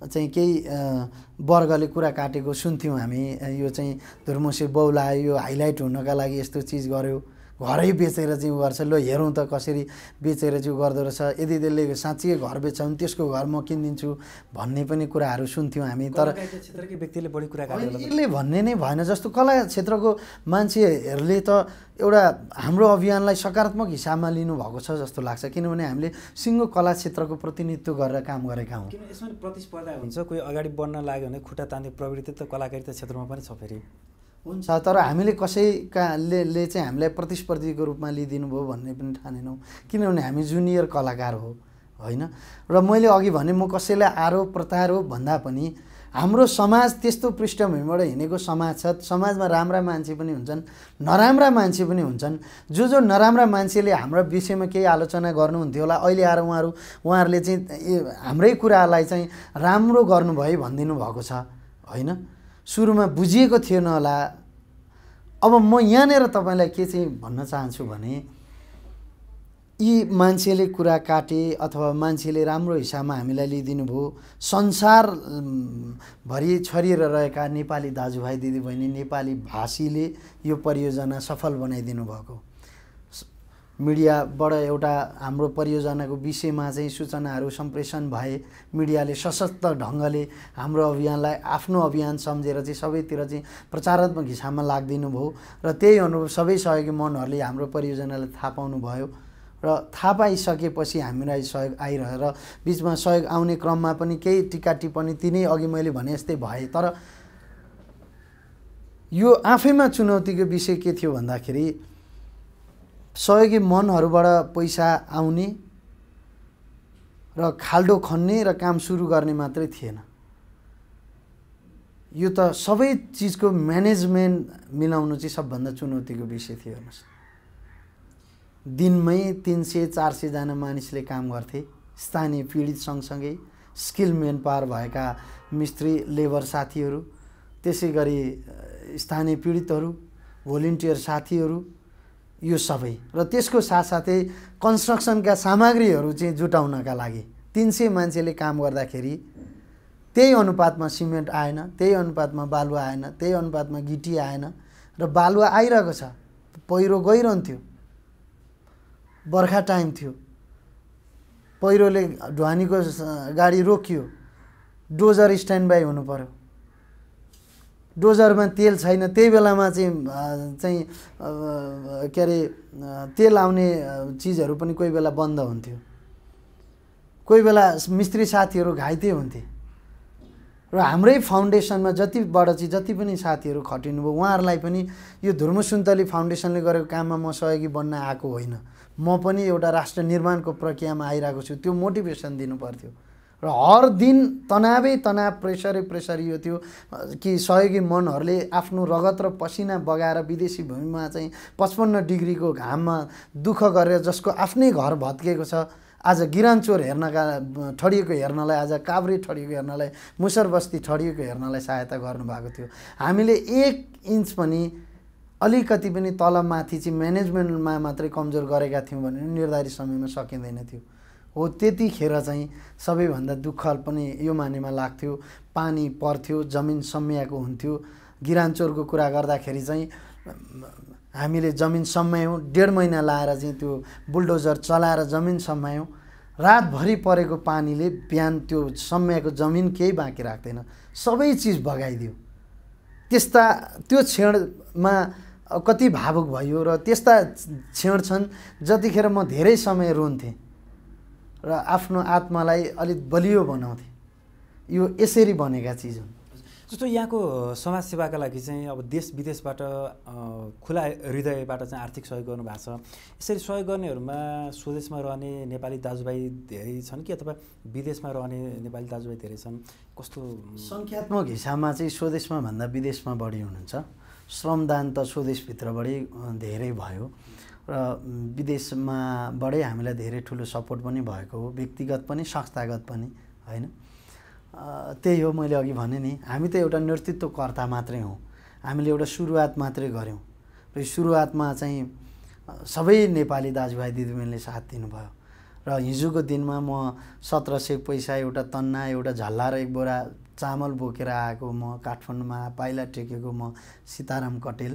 चाहिँ केही वर्गले कुरा काटेको सुन्थ्यौँ हामी। यो चाहिँ धुर्मुसे बौलायो यो हाइलाइट हुनका लागि यस्तो चिज गर्यो। घरै बेचेर चाहिँ उ गर्छ। ल हेरौँ त कसरी बेचेर चाहिँ गर्दो रहेछ। यदि त्यसले साँच्चै घर बेच्छ भने त्यसको घर म किनिदिन्छु भन्ने पनि कुराहरू सुन्थ्यौँ हामी। तर क्षेत्रकै व्यक्तिले बढी कुरा यसले भन्ने नै भएन जस्तो कला क्षेत्रको मान्छेहरूले त एउटा हाम्रो अभियानलाई सकारात्मक हिसाबमा लिनुभएको छ जस्तो लाग्छ। किनभने हामीले सिङ्गो कला क्षेत्रको प्रतिनिधित्व गरेर काम गरेका हौँ। यसमा प्रतिस्पर्धा हुन्छ? कोही अगाडि बढ्न लाग्यो भने खुट्टा तान्ने प्रवृत्ति त कलाकारिता क्षेत्रमा पनि छ फेरि। हुन्छ तर हामीले कसैकाले ले चाहिँ हामीलाई प्रतिस्पर्धीको रूपमा लिइदिनु भयो भन्ने पनि ठानेनौँ। किनभने हामी जुनियर कलाकार हो होइन? र मैले अघि भने म कसैलाई आरोप प्रत्यारोप भन्दा पनि हाम्रो समाज त्यस्तो पृष्ठभूमिबाट हिँडेको समाज छ समाजमा राम्रा मान्छे पनि हुन्छन् नराम्रा मान्छे पनि हुन्छन्। जो जो नराम्रा मान्छेले हाम्रो विषयमा केही आलोचना गर्नुहुन्थ्यो होला अहिले आएर उहाँहरू उहाँहरूले चाहिँ हाम्रै कुरालाई चाहिँ राम्रो गर्नुभयो भनिदिनु भएको छ होइन? सुरुमा बुझिएको थिएन होला। अब म यहाँनिर तपाईँलाई के चाहिँ भन्न चाहन्छु भने यी मान्छेले कुरा काटे अथवा मान्छेले राम्रो हिसाबमा हामीलाई लिइदिनु भयो संसारभरि छरिएर रहेका नेपाली दाजुभाइ दिदीबहिनी नेपाली भाषीले यो परियोजना सफल बनाइदिनु भएको। मिडियाबाट एउटा हाम्रो परियोजनाको विषयमा चाहिँ सूचनाहरू सम्प्रेषण भए मिडियाले सशक्त ढङ्गले हाम्रो अभियानलाई आफ्नो अभियान सम्झेर चाहिँ सबैतिर चाहिँ प्रचारात्मक हिसाबमा लागिदिनु भयो र त्यही अनुरूप सबै सहयोगी मनहरूले हाम्रो परियोजनालाई थाहा पाउनुभयो र थाहा पाइसकेपछि हामीलाई सहयोग आइरह्यो र बिचमा सहयोग आउने क्रममा पनि केही टिका टिप्पणी तिनै अघि मैले भने जस्तै भए। तर यो आफैमा चुनौतीको विषय के थियो भन्दाखेरि सहयोगी मनहरूबाट पैसा आउने र खाल्डो खन्ने र काम सुरु गर्ने मात्रै थिएन। यो त सबै चिजको म्यानेजमेन्ट मिलाउनु चाहिँ सबभन्दा चुनौतीको विषय थियो हेर्नुहोस्। दिनमै तिन सय चार सयजना मानिसले काम गर्थे। स्थानीय पीडित सँगसँगै स्किल मेन पावर भएका मिस्त्री लेबर साथीहरू त्यसै गरी स्थानीय पीडितहरू भोलिन्टियर साथीहरू यो सबै। र त्यसको साथसाथै कन्स्ट्रक्सनका सामग्रीहरू चाहिँ जुटाउनका लागि तिन सय मान्छेले काम गर्दाखेरि त्यही अनुपातमा सिमेन्ट आएन त्यही अनुपातमा बालुवा आएन त्यही अनुपातमा गिटी आएन र बालुवा आइरहेको छ। पहिरो गइरहन्थ्यो बर्खा टाइम थियो। पहिरोले ढुवानीको गाडी रोकियो। डोजर स्ट्यान्ड बाई हुनु पऱ्यो डोजरमा तेल छैन त्यही बेलामा चाहिँ चाहिँ के अरे तेल आउने चिजहरू पनि कोही बेला बन्द हुन्थ्यो। कोही बेला मिस्त्री साथीहरू घाइते हुन्थे। र हाम्रै फाउन्डेसनमा जतिबाट चाहिँ जति पनि साथीहरू खटिनुभयो उहाँहरूलाई पनि यो धुर्म सुन्तली फाउन्डेसनले गरेको काममा म सहयोगी बन्न आएको होइन। म पनि एउटा राष्ट्र निर्माणको प्रक्रियामा आइरहेको छु त्यो मोटिभेसन दिनु पर्थ्यो। र हर दिन तनावै तनाव प्रेसरै प्रेसर यो थियो। कि सहयोगी मनहरूले आफ्नो रगत र पसिना बगाएर विदेशी भूमिमा चाहिँ पचपन्न डिग्रीको घाममा दुःख गरेर जसको आफ्नै घर भत्किएको छ आज गिरानचोर हेर्नका ठडिएको हेर्नलाई आज काभ्रे ठडिएको हेर्नलाई मुसर बस्ती ठडिएको हेर्नलाई सहायता गर्नुभएको थियो। हामीले एक इन्च पनि अलिकति पनि तलमाथि चाहिँ म्यानेजमेन्टमा मात्रै कमजोर गरेका थियौँ भने निर्धारित समयमा सकिँदैन थियो। हो त्यतिखेर चाहिँ सबैभन्दा दुःख पनि यो मानेमा लाग्थ्यो। पानी पर्थ्यो जमिन सम्याएको हुन्थ्यो। गिरानचोरको कुरा गर्दाखेरि चाहिँ हामीले जमिन सम्मायौँ। डेढ महिना लाएर चाहिँ त्यो बुलडोजर चलाएर जमिन सम्मायौँ। रातभरि परेको पानीले बिहान त्यो सम्याएको जमिन केही बाँकी राख्दैन। सबै चिज बगाइदियो त्यस्ता त्यो क्षणमा कति भावुक भयो र त्यस्ता क्षण छन् जतिखेर म धेरै समय रुन्थेँ। र आफ्नो आत्मालाई अलिक बलियो बनाउँथेँ। यो यसरी बनेका चिज हुन्। जस्तो यहाँको समाजसेवाका लागि चाहिँ अब देश विदेशबाट खुला हृदयबाट चाहिँ आर्थिक सहयोग गर्नुभएको छ। यसरी सहयोग गर्नेहरूमा स्वदेशमा रहने नेपाली दाजुभाइ धेरै छन् कि अथवा विदेशमा रहने नेपाली दाजुभाइ धेरै छन्? कस्तो? सङ्ख्यात्मक हिसाबमा चाहिँ स्वदेशमा भन्दा विदेशमा बढी हुनुहुन्छ। श्रमदान त स्वदेशभित्रबाटै धेरै भयो। र विदेशमा बडै हामीलाई धेरै ठुलो सपोर्ट पनि भएको हो व्यक्तिगत पनि संस्थागत पनि होइन? त्यही हो मैले अघि भने नि हामी त एउटा नेतृत्वकर्ता मात्रै हौँ। हामीले एउटा सुरुवात मात्रै गऱ्यौँ। र सुरुवातमा चाहिँ सबै नेपाली दाजुभाइ दिदीबहिनीले साथ दिनुभयो। र हिजोको दिनमा म सत्र सय पैसा एउटा तन्ना एउटा झल्ला र एक बोरा चामल बोकेर आएको म काठमाडौँमा पाइला टेकेको म सीताराम कटेल।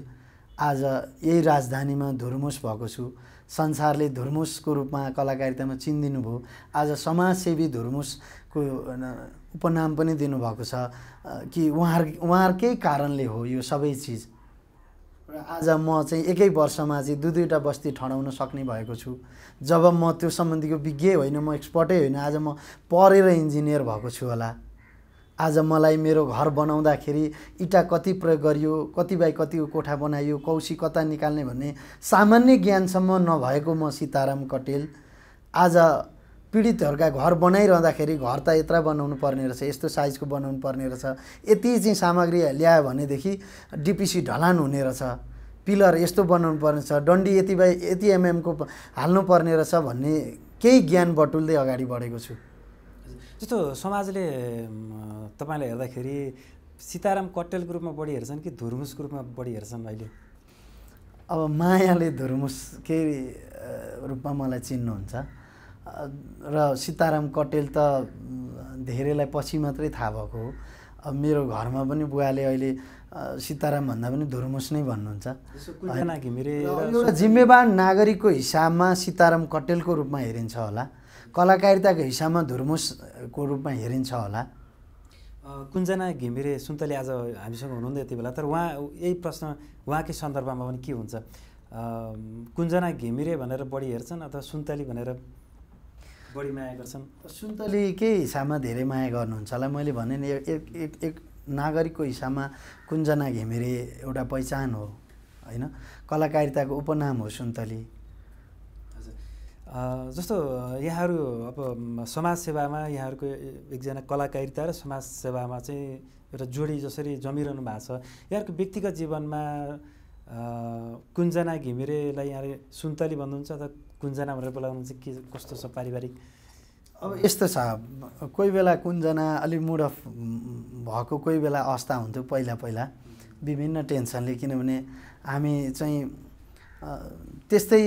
आज यही राजधानीमा धुर्मुस भएको छु। संसारले धुर्मुसको रूपमा कलाकारितामा चिनिदिनु भयो। आज समाजसेवी धुर्मुसको उपनाम पनि दिनुभएको छ। कि उहाँ उहाँहरूकै कारणले हो यो सबै चिज। र आज म चाहिँ एकै वर्षमा चाहिँ दुई दुईवटा बस्ती ठडाउन सक्ने भएको छु। जब म त्यो सम्बन्धीको विज्ञ होइन म एक्सपर्टै होइन आज म पढेर इन्जिनियर भएको छु होला। आज मलाई मेरो घर बनाउँदाखेरि इँटा कति प्रयोग गरियो कति बाई कतिको कोठा बनाइयो कौसी कता निकाल्ने भन्ने सामान्य ज्ञानसम्म नभएको म सीताराम कटेल। आज पीडितहरूका घर बनाइरहँदाखेरि घर त यत्र बनाउनु पर्ने रहेछ यस्तो साइजको बनाउनु पर्ने रहेछ यति चाहिँ सामग्री ल्यायो भनेदेखि डिपिसी ढलान हुने रहेछ पिलर यस्तो बनाउनु पर्ने छ डन्डी यति बाई यति एमएमको हाल्नु पर्ने रहेछ भन्ने केही ज्ञान बटुल्दै अगाडि बढेको छु। जस्तो समाजले तपाईँलाई हेर्दाखेरि सीताराम कटेलको रूपमा बढी हेर्छन् कि धुर्मुसको रूपमा बढी हेर्छन् अहिले? अब मायाले धुर्मुसकै रूपमा मलाई चिन्नुहुन्छ। र सीताराम कटेल त धेरैलाई पछि मात्रै थाहा भएको हो। अब मेरो घरमा पनि बुवाले अहिले सीताराम भन्दा पनि धुर्मुस नै भन्नुहुन्छ। एउटा जिम्मेवार नागरिकको हिसाबमा सीताराम कटेलको रूपमा हेरिन्छ होला। कलाकारिताको हिसाबमा धुर्मुसको रूपमा हेरिन्छ होला। कुञ्जना घिमिरे सुन्तले आज हामीसँग हुनुहुन्थ्यो यति बेला। तर उहाँ यही प्रश्न उहाँकै सन्दर्भमा पनि के हुन्छ? कुञ्जना घिमिरे भनेर बढी हेर्छन् अथवा सुन्तली भनेर बढी माया गर्छन्? सुन्तलीकै हिसाबमा धेरै माया गर्नुहुन्छ होला? मैले भने नि एक एक एक नागरिकको हिसाबमा कुञ्जना घिमिरे एउटा पहिचान हो होइन? कलाकारिताको उपनाम हो सुन्तली। जस्तो यहाँहरू अब समाजसेवामा यहाँहरूको एकजना कलाकारिता र समाजसेवामा चाहिँ एउटा जोडी जसरी जमिरहनु भएको छ यहाँहरूको व्यक्तिगत जीवनमा कुञ्जना घिमिरेलाई यहाँले सुन्तली भन्नुहुन्छ अथवा कुञ्जना भनेर बोलाउनुहुन्छ के कस्तो छ पारिवारिक? अब यस्तो छ कोही बेला कुञ्जना अलिक मुड अफ भएको कोही बेला अवस्था हुन्थ्यो पहिला पहिला विभिन्न टेन्सनले किनभने हामी चाहिँ त्यस्तै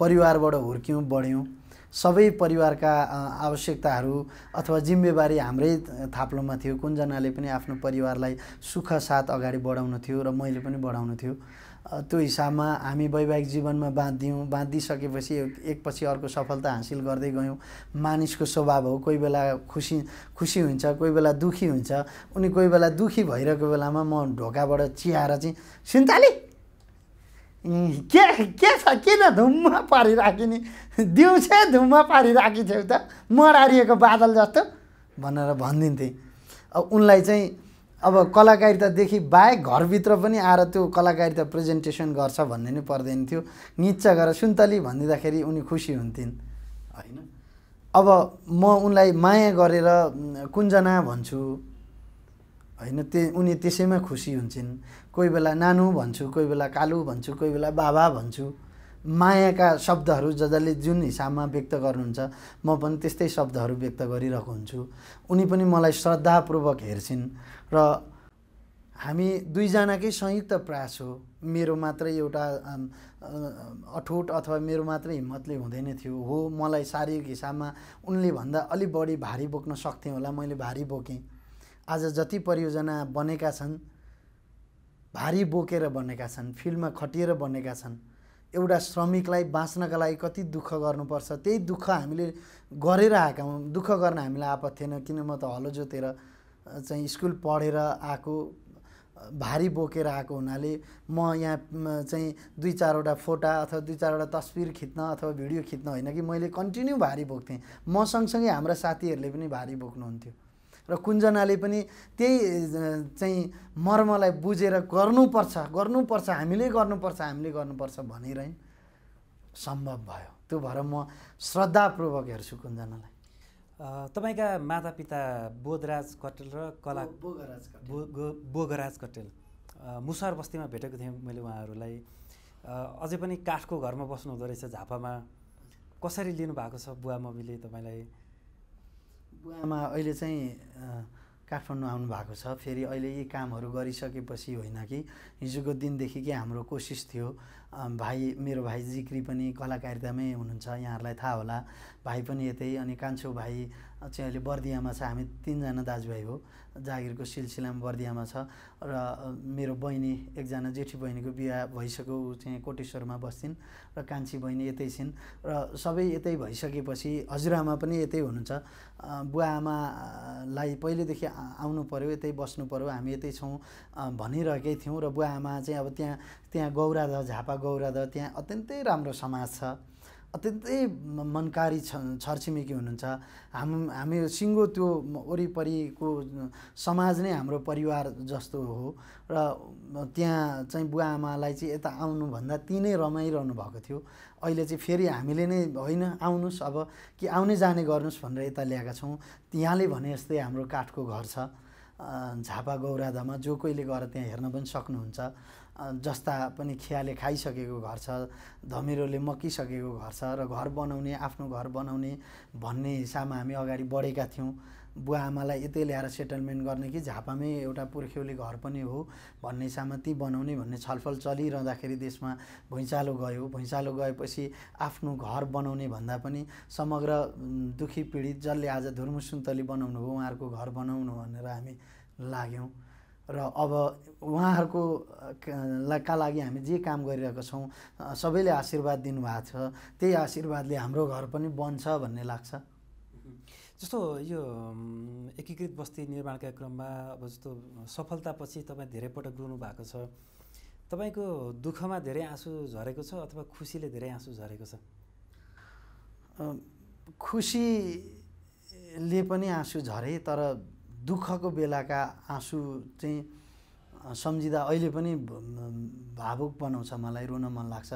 परिवारबाट हुर्क्यौँ बढ्यौँ। सबै परिवारका आवश्यकताहरू अथवा जिम्मेवारी हाम्रै थाप्लोमा थियो। कुनजनाले पनि आफ्नो परिवारलाई सुख साथ अगाडि बढाउनु थियो र मैले पनि बढाउनु थियो। त्यो हिसाबमा हामी वैवाहिक जीवनमा बाँधियौँ बाँधिसकेपछि एकपछि अर्को सफलता हासिल गर्दै गयौँ। मानिसको स्वभाव हो कोही बेला खुसी खुसी हुन्छ कोही बेला दुःखी हुन्छ। उनी कोही बेला दुःखी भइरहेको बेलामा म ढोकाबाट चियाएर चाहिँ सुन्ताली! के के छ? किन धुम्म पारिराखि नि दिउँसै धुम्म पारिराखी छेउ त। मडारिएको बादल जस्तो भनेर भनिदिन्थेँ। अब उनलाई चाहिँ अब कलाकारितादेखि बाहेक घरभित्र पनि आएर त्यो कलाकारिता प्रेजेन्टेसन गर्छ भन्ने नै पर्दैन थियो। निच्चा गरेर सुन्तली भनिदिँदाखेरि उनी खुसी हुन्थिन्। होइन? अब म उनलाई माया गरेर कुञ्जना भन्छु। होइन? त्यो उनी त्यसैमा खुसी हुन्छन्। कोही बेला नानु भन्छु कोही बेला कालु भन्छु कोही बेला बाबा भन्छु। मायाका शब्दहरू जसले जुन हिसाबमा व्यक्त गर्नुहुन्छ म पनि त्यस्तै शब्दहरू व्यक्त गरिरहेको हुन्छु। उनी पनि मलाई श्रद्धापूर्वक हेर्छिन् र हामी दुईजनाकै संयुक्त प्रयास हो। मेरो मात्रै एउटा अठोट अथवा मेरो मात्रै हिम्मतले हुँदैन थियो। हो मलाई शारीरिक हिसाबमा उनले भन्दा अलिक बढी भारी बोक्न सक्थेँ होला मैले भारी बोकेँ। आज जति परियोजना बनेका छन् भारी बोकेर बनेका छन् फिल्डमा खटिएर बनेका छन्। एउटा श्रमिकलाई बाँच्नका लागि कति दुःख गर्नुपर्छ त्यही दुःख हामीले गरेर आएका दुःख गर्न हामीलाई आपत थिएन किन म त हलो जोतेर चाहिँ स्कुल पढेर आएको भारी बोकेर आएको हुनाले म यहाँ चाहिँ दुई चारवटा फोटा अथवा दुई चारवटा तस्बिर खिच्न अथवा भिडियो खिच्न होइन कि मैले कन्टिन्यू भारी बोक्थेँ। म सँगसँगै हाम्रा साथीहरूले पनि भारी बोक्नुहुन्थ्यो। र कुञ्जनाले पनि त्यही चाहिँ मर्मलाई बुझेर गर्नुपर्छ गर्नुपर्छ हामीले गर्नुपर्छ हामीले गर्नुपर्छ भनिरहन् सम्भव भयो। त्यो भएर म श्रद्धापूर्वक हेर्छु कुञ्जनालाई। तपाईँका मातापिता बोधराज कटेल र कला बोगराज बोगराज कटेल। मुसार बस्तीमा भेटेको थिएँ मैले उहाँहरूलाई। अझै पनि काठको घरमा बस्नु हुँदो रहेछ झापामा। कसरी लिनुभएको छ बुवा मम्मीले तपाईँलाई? बुवामा अहिले चाहिँ काठमाडौँ आउनु भएको छ। फेरि अहिले यी कामहरू गरिसकेपछि होइन कि हिजोको दिनदेखि हाम्रो कोसिस थियो। भाइ मेरो भाइ जिक्री पनि कलाकारितामै हुनुहुन्छ यहाँहरूलाई थाहा होला। भाइ पनि यतै अनि कान्छो भाइ चाहिँ अहिले बर्दियामा छ। हामी तिनजना दाजुभाइ हो। जागिरको सिलसिलामा बर्दियामा छ र मेरो बहिनी एकजना जेठी बहिनीको बिहा भइसक्यो। चाहिँ कोटेश्वरमा बस्छिन् र कान्छी बहिनी यतै छिन् र सबै यतै भइसकेपछि हजुरआमा पनि यतै हुनुहुन्छ। बुवा आमालाई पहिलेदेखि आउनु पऱ्यो यतै बस्नु पऱ्यो हामी यतै छौँ भनिरहेकै थियौँ र बुवा आमा चाहिँ अब त्यहाँ त्यहाँ गौराध झापा गौराध त्यहाँ अत्यन्तै राम्रो समाज छ। अत्यन्तै मनकारी छरछिमेकी हुनुहुन्छ। हाम हामी सिङ्गो त्यो वरिपरिको समाज नै हाम्रो परिवार जस्तो हो। र त्यहाँ चाहिँ बुवा आमालाई चाहिँ यता आउनुभन्दा ती नै रमाइरहनु भएको थियो। अहिले चाहिँ फेरि हामीले नै होइन आउनुहोस् अब कि आउने जाने गर्नुहोस् भनेर यता ल्याएका छौँ। यहाँले भने जस्तै हाम्रो काठको घर छ। झापा गौराधामा जो कोहीले गएर त्यहाँ हेर्न पनि सक्नुहुन्छ। जस्ता पनि खियाले खाइसकेको घर छ धमिरोले मकिसकेको घर छ र घर बनाउने आफ्नो घर बनाउने भन्ने हिसाबमा हामी अगाडि बढेका थियौँ। बुवा आमालाई यतै ल्याएर सेटलमेन्ट गर्ने कि झापामै एउटा पुर्ख्यौली घर पनि हो भन्ने हिसाबमा ती बनाउने भन्ने छलफल चलिरहँदाखेरि देशमा भुइँचालो गयो। भुइँचालो गएपछि आफ्नो घर बनाउने भन्दा पनि समग्र दुखी पीडित जसले आज धुर्मुसुन्तली बनाउनु हो उहाँहरूको घर बनाउनु भनेर हामी लाग्यौँ। र अब उहाँहरूको का लागि हामी जे काम गरिरहेको छौँ सबैले आशीर्वाद दिनुभएको छ। त्यही आशीर्वादले हाम्रो घर पनि बन्छ भन्ने लाग्छ। जस्तो यो एकीकृत बस्ती निर्माणका क्रममा अब जस्तो सफलतापछि तपाईँ धेरै पटक रुनु भएको छ। तपाईँको दुःखमा धेरै आँसु झरेको छ अथवा खुसीले धेरै आँसु झरेको छ? खुसीले पनि आँसु झरे तर दुःखको बेलाका आँसु चाहिँ सम्झिँदा अहिले पनि भावुक बनाउँछ मलाई रुन मन लाग्छ।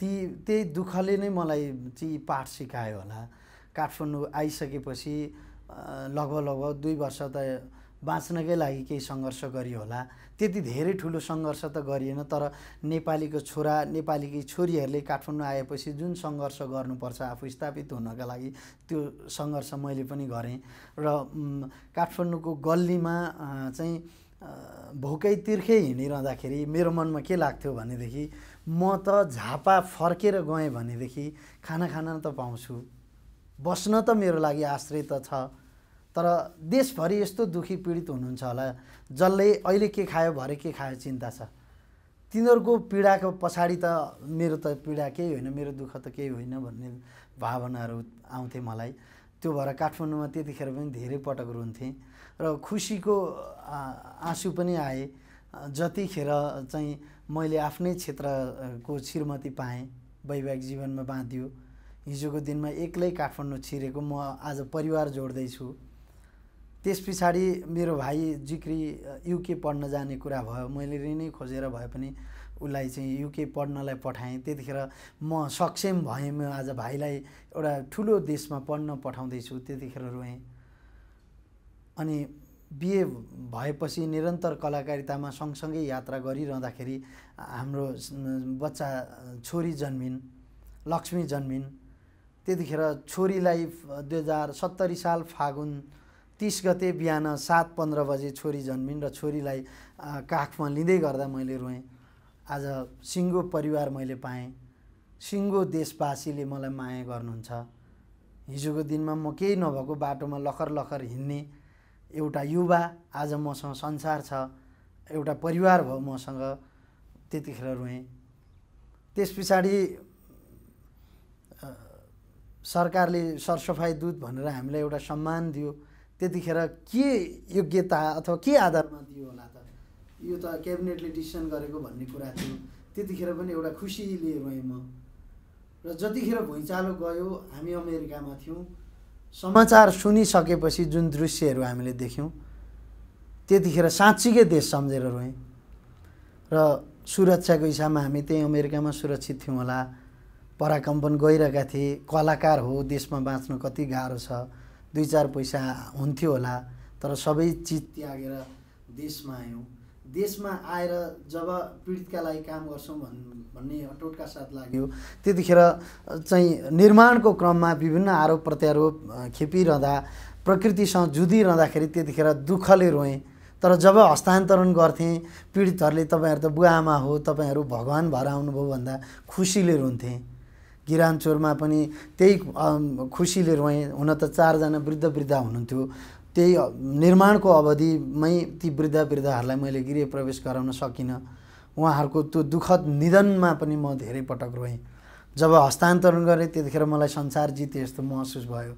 ती त्यही दुःखले नै मलाई चाहिँ पाठ सिकायो होला। काठमाडौँ आइसकेपछि लगभग लगभग दुई वर्ष त बाँच्नकै लागि केही सङ्घर्ष गरियो होला। त्यति धेरै ठुलो सङ्घर्ष त गरिएन तर नेपालीको छोरा नेपालीकी छोरीहरूले काठमाडौँ आएपछि जुन सङ्घर्ष गर्नुपर्छ आफू स्थापित हुनका लागि त्यो सङ्घर्ष मैले पनि गरेँ। र काठमाडौँको गल्लीमा चाहिँ भोकै तिर्खै हिँडिरहँदाखेरि मेरो मनमा के लाग्थ्यो भनेदेखि म त झापा फर्केर गएँ भनेदेखि खाना खान त पाउँछु। बस्न त मेरो लागि आश्रय त छ। तर देशभरि यस्तो दुःखी पीडित हुनुहुन्छ होला। जसले अहिले के खायो भरे के खायो चिन्ता छ। तिनीहरूको पीडाको पछाडि त मेरो त पीडा केही होइन मेरो दुःख त केही होइन भन्ने भावनाहरू आउँथे मलाई। त्यो भएर काठमाडौँमा त्यतिखेर पनि धेरै पटक रुन्थेँ र खुसीको आँसु पनि आए। जतिखेर चाहिँ मैले आफ्नै क्षेत्रको श्रीमती पाएँ वैवाहिक जीवनमा बाँधियो। हिजोको दिनमा एक्लै काठमाडौँ छिरेको म आज परिवार जोड्दैछु। त्यस पछाडि मेरो भाइ जिक्री युके पढ्न जाने कुरा भयो। मैले ऋणै खोजेर भए पनि उसलाई चाहिँ युके पढ्नलाई पठाएँ। त्यतिखेर म सक्षम भएँ। म आज भाइलाई एउटा ठुलो देशमा पढ्न पठाउँदैछु। त्यतिखेर रोएँ। अनि बिए भएपछि निरन्तर कलाकारितामा सँगसँगै यात्रा गरिरहँदाखेरि हाम्रो बच्चा छोरी जन्मिन् लक्ष्मी जन्मिन्। त्यतिखेर छोरीलाई दुई हजार सत्तरी साल फागुन तिस गते बिहान सात पन्ध्र बजे छोरी जन्मिन् र छोरीलाई काखमा लिँदै गर्दा मैले रोएँ। आज सिङ्गो परिवार मैले पाएँ। सिङ्गो देशवासीले मलाई माया गर्नुहुन्छ। हिजोको दिनमा म केही नभएको बाटोमा लखर लखर हिँड्ने एउटा युवा आज मसँग संसार छ एउटा परिवार भयो मसँग त्यतिखेर रोएँ। त्यस पछाडि सरकारले सरसफाइ दूत भनेर हामीलाई एउटा सम्मान दियो। त्यतिखेर के योग्यता अथवा के आधारमा दियो होला त? यो त क्याबिनेटले डिसिसन गरेको भन्ने कुरा थियो। त्यतिखेर पनि एउटा खुसीले रोएँ म। र जतिखेर भुइँचालो गयो हामी अमेरिकामा थियौँ। समाचार सुनिसकेपछि जुन दृश्यहरू हामीले देख्यौँ त्यतिखेर साँच्चीकै देश सम्झेर रोएँ। र सुरक्षाको हिसाबमा हामी त्यही अमेरिकामा सुरक्षित थियौँ होला। पराकम्पन गइरहेका थिए। कलाकार हो देशमा बाँच्न कति गाह्रो छ। दुई चार पैसा हुन्थ्यो होला तर सबै चिज त्यागेर देशमा आयौँ। देशमा आएर जब पीडितका लागि काम गर्छौँ भन् भन्ने अटोटका साथ लाग्यो। त्यतिखेर चाहिँ निर्माणको क्रममा विभिन्न आरोप प्रत्यारोप खेपिरहँदा प्रकृतिसँग जुधिरहँदाखेरि त्यतिखेर दुःखले रोएँ। तर जब हस्तान्तरण गर्थेँ पीडितहरूले तपाईँहरू त बुवा आमा हो तपाईँहरू भगवान् भएर आउनुभयो भन्दा खुसीले रुन्थेँ। गिरानचोरमा पनि त्यही खुसीले रोएँ। हुन त चारजना वृद्ध वृद्ध हुनुहुन्थ्यो। त्यही निर्माणको अवधिमै ती वृद्ध वृद्धहरूलाई मैले गृह प्रवेश गराउन सकिनँ। उहाँहरूको त्यो दुःखद निधनमा पनि म धेरै पटक रोएँ। जब हस्तान्तरण गरेँ त्यतिखेर मलाई संसार जिते जस्तो महसुस भयो।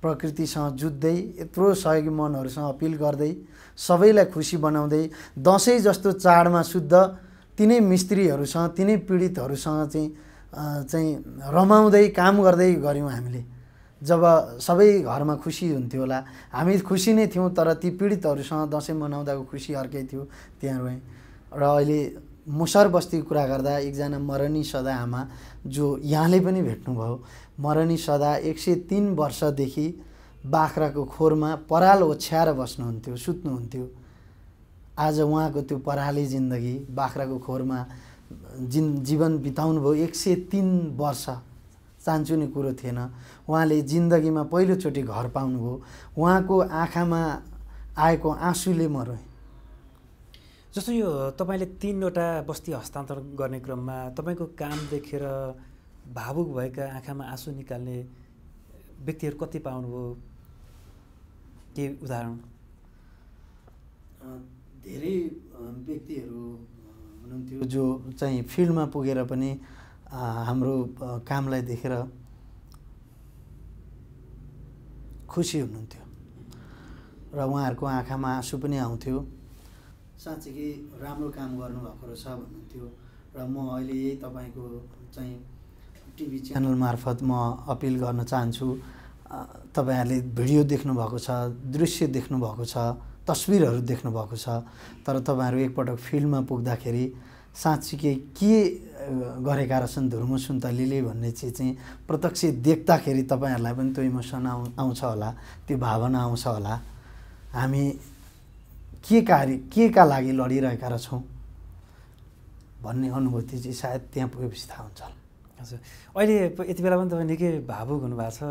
प्रकृतिसँग जुत्दै यत्रो सहयोगी मनहरूसँग अपिल गर्दै सबैलाई खुसी बनाउँदै दसैँ जस्तो चाडमा शुद्ध तिनै मिस्त्रीहरूसँग तिनै पीडितहरूसँग चाहिँ चाहिँ रमाउँदै काम गर्दै गऱ्यौँ हामीले। जब सबै घरमा खुसी हुन्थ्यो होला हामी खुसी नै थियौँ तर ती पीडितहरूसँग दसैँ मनाउँदाको खुसी अर्कै थियो त्यहाँ रोएँ र अहिले मुसर बस्तीको कुरा गर्दा एकजना मरनी सदा आमा जो यहाँले पनि भेट्नुभयो मरनी सदा एक सय तिन वर्षदेखि बाख्राको खोरमा पराल ओछ्याएर बस्नुहुन्थ्यो सुत्नुहुन्थ्यो। आज उहाँको त्यो पराली जिन्दगी बाख्राको खोरमा जिन जीवन बिताउनु भयो एक सय तिन वर्ष चान्चुने कुरो थिएन। उहाँले जिन्दगीमा पहिलोचोटि घर पाउनुभयो। उहाँको आँखामा आएको आँसुले म रोएँ। जस्तो यो तपाईँले तिनवटा बस्ती हस्तान्तरण गर्ने क्रममा तपाईँको काम देखेर भावुक भएका आँखामा आँसु निकाल्ने व्यक्तिहरू कति पाउनुभयो? के उदाहरण? धेरै व्यक्तिहरू हुनुहुन्थ्यो जो चाहिँ फिल्डमा पुगेर पनि हाम्रो कामलाई देखेर खुसी हुनुहुन्थ्यो। र उहाँहरूको आँखामा आँसु पनि आउँथ्यो। साँच्चीकै राम्रो काम गर्नुभएको रहेछ भन्नुहुन्थ्यो। र म अहिले यही तपाईँको चाहिँ टिभी च्यानल मार्फत म अपिल गर्न चाहन्छु। तपाईँहरूले भिडियो देख्नुभएको छ दृश्य देख्नुभएको छ। तस्विरहरू देख्नुभएको छ। तर तपाईँहरू एकपटक फिल्डमा पुग्दाखेरि साँच्चीकै के गरेका रहेछन् धुर्म सुन्तलीले भन्ने चिज चाहिँ प्रत्यक्ष देख्दाखेरि तपाईँहरूलाई पनि त्यो इमोसन आउ आउँछ होला त्यो भावना आउँछ होला। हामी के कार्य के का लागि लडिरहेका रहेछौँ भन्ने अनुभूति चाहिँ सायद त्यहाँ पुगेपछि थाहा हुन्छ हजुर। अहिले यति बेला पनि तपाईँ निकै भावुक हुनुभएको छ।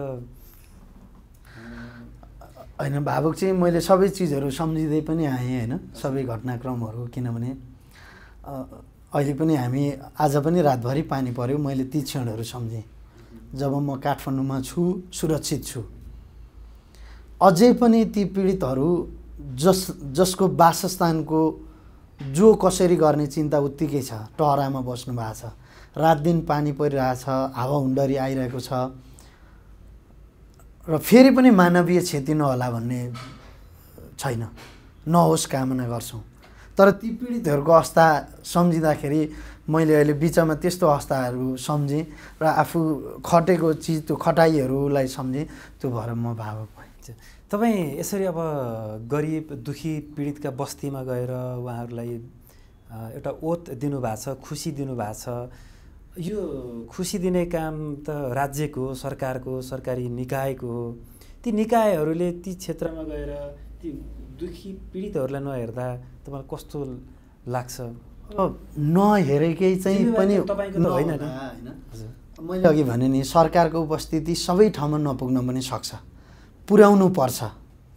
होइन भावुक चाहिँ मैले सबै चिजहरू सम्झिँदै पनि आएँ होइन सबै घटनाक्रमहरू किनभने अहिले पनि हामी आज पनि रातभरि पानी पऱ्यो मैले ती क्षणहरू सम्झेँ। जब म काठमाडौँमा छु सुरक्षित छु। अझै पनि ती पीडितहरू जस जसको वासस्थानको जो कसरी गर्ने चिन्ता उत्तिकै छ टहरामा बस्नु भएको छ रात दिन पानी परिरहेछ हावा हुन्डरी आइरहेको छ र फेरि पनि मानवीय क्षति नहोला भन्ने छैन। नहोस् कामना गर्छौँ। तर ती पीडितहरूको अवस्था सम्झिँदाखेरि मैले अहिले बिचमा त्यस्तो अवस्थाहरू सम्झेँ र आफू खटेको चिज त्यो खटाइहरूलाई सम्झेँ त्यो भएर म भावुक भएँ। तपाईँ यसरी अब गरिब दुखी पीडितका बस्तीमा गएर उहाँहरूलाई एउटा ओत दिनुभएको छ खुसी दिनुभएको छ। यो खुसी दिने काम त राज्यको सरकारको सरकारी निकायको हो। ती निकायहरूले ती क्षेत्रमा गएर ती दुखी पीडितहरूलाई नहेर्दा तपाईँलाई कस्तो लाग्छ? नहेरेकै चाहिँ पनि होइन मैले अघि भने नि सरकारको उपस्थिति सबै ठाउँमा नपुग्न पनि सक्छ। पुर्याउनु पर्छ।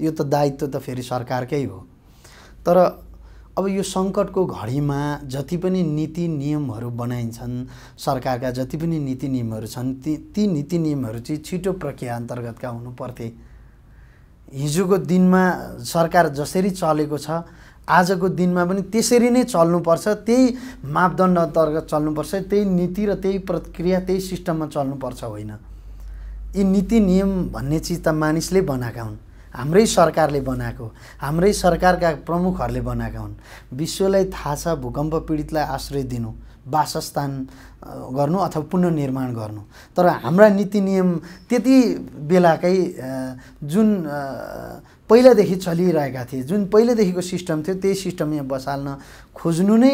यो त दायित्व त फेरि सरकारकै हो। तर अब यो सङ्कटको घडीमा जति पनि नीति नियमहरू बनाइन्छन् सरकारका जति पनि नीति नियमहरू छन् ती ती नीति नियमहरू चाहिँ छिटो प्रक्रिया अन्तर्गतका हुनु पर्थे हिजोको दिनमा सरकार जसरी चलेको छ आजको दिनमा पनि त्यसरी नै चल्नुपर्छ त्यही मापदण्ड अन्तर्गत चल्नुपर्छ त्यही नीति र त्यही प्रक्रिया त्यही सिस्टममा चल्नुपर्छ होइन। यी नीति नियम भन्ने चिज त मानिसले बनाएका हुन्। हाम्रै सरकारले बनाएको हाम्रै सरकारका प्रमुखहरूले बनाएका हुन्। विश्वलाई थाहा छ भूकम्प पीडितलाई आश्रय दिनु वासस्थान गर्नु अथवा पुनर्निर्माण गर्नु। तर हाम्रा नीति नियम त्यति बेलाकै जुन पहिलादेखि चलिरहेका थिए जुन पहिलादेखिको सिस्टम थियो त्यही सिस्टम यहाँ बसाल्न खोज्नु नै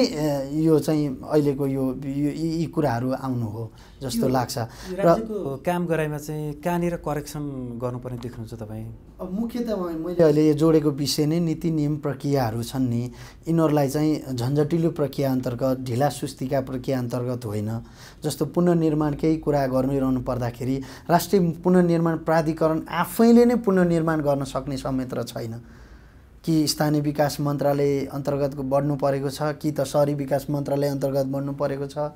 यो चाहिँ अहिलेको यो यी कुराहरू आउनु हो। जस्तो लाग्छ। र काम गराइमा चाहिँ कहाँनिर करेक्सन गर्नुपर्ने देख्नुहुन्छ तपाईँ? अब मुख्यतः मैले अहिले यो जोडेको विषय नै नीति नियम प्रक्रियाहरू छन् नि। यिनीहरूलाई चाहिँ झन्झटिलो प्रक्रिया अन्तर्गत ढिला सुस्तीका प्रक्रिया अन्तर्गत होइन। जस्तो पुनर्निर्माण केही कुरा गरिरहनु पर्दाखेरि राष्ट्रिय पुनर्निर्माण प्राधिकरण आफैले नै पुनर्निर्माण गर्न सक्ने संयन्त्र छैन। कि स्थानीय विकास मन्त्रालय अन्तर्गत बढ्नु परेको छ कि त सहरी विकास मन्त्रालय अन्तर्गत बढ्नु परेको छ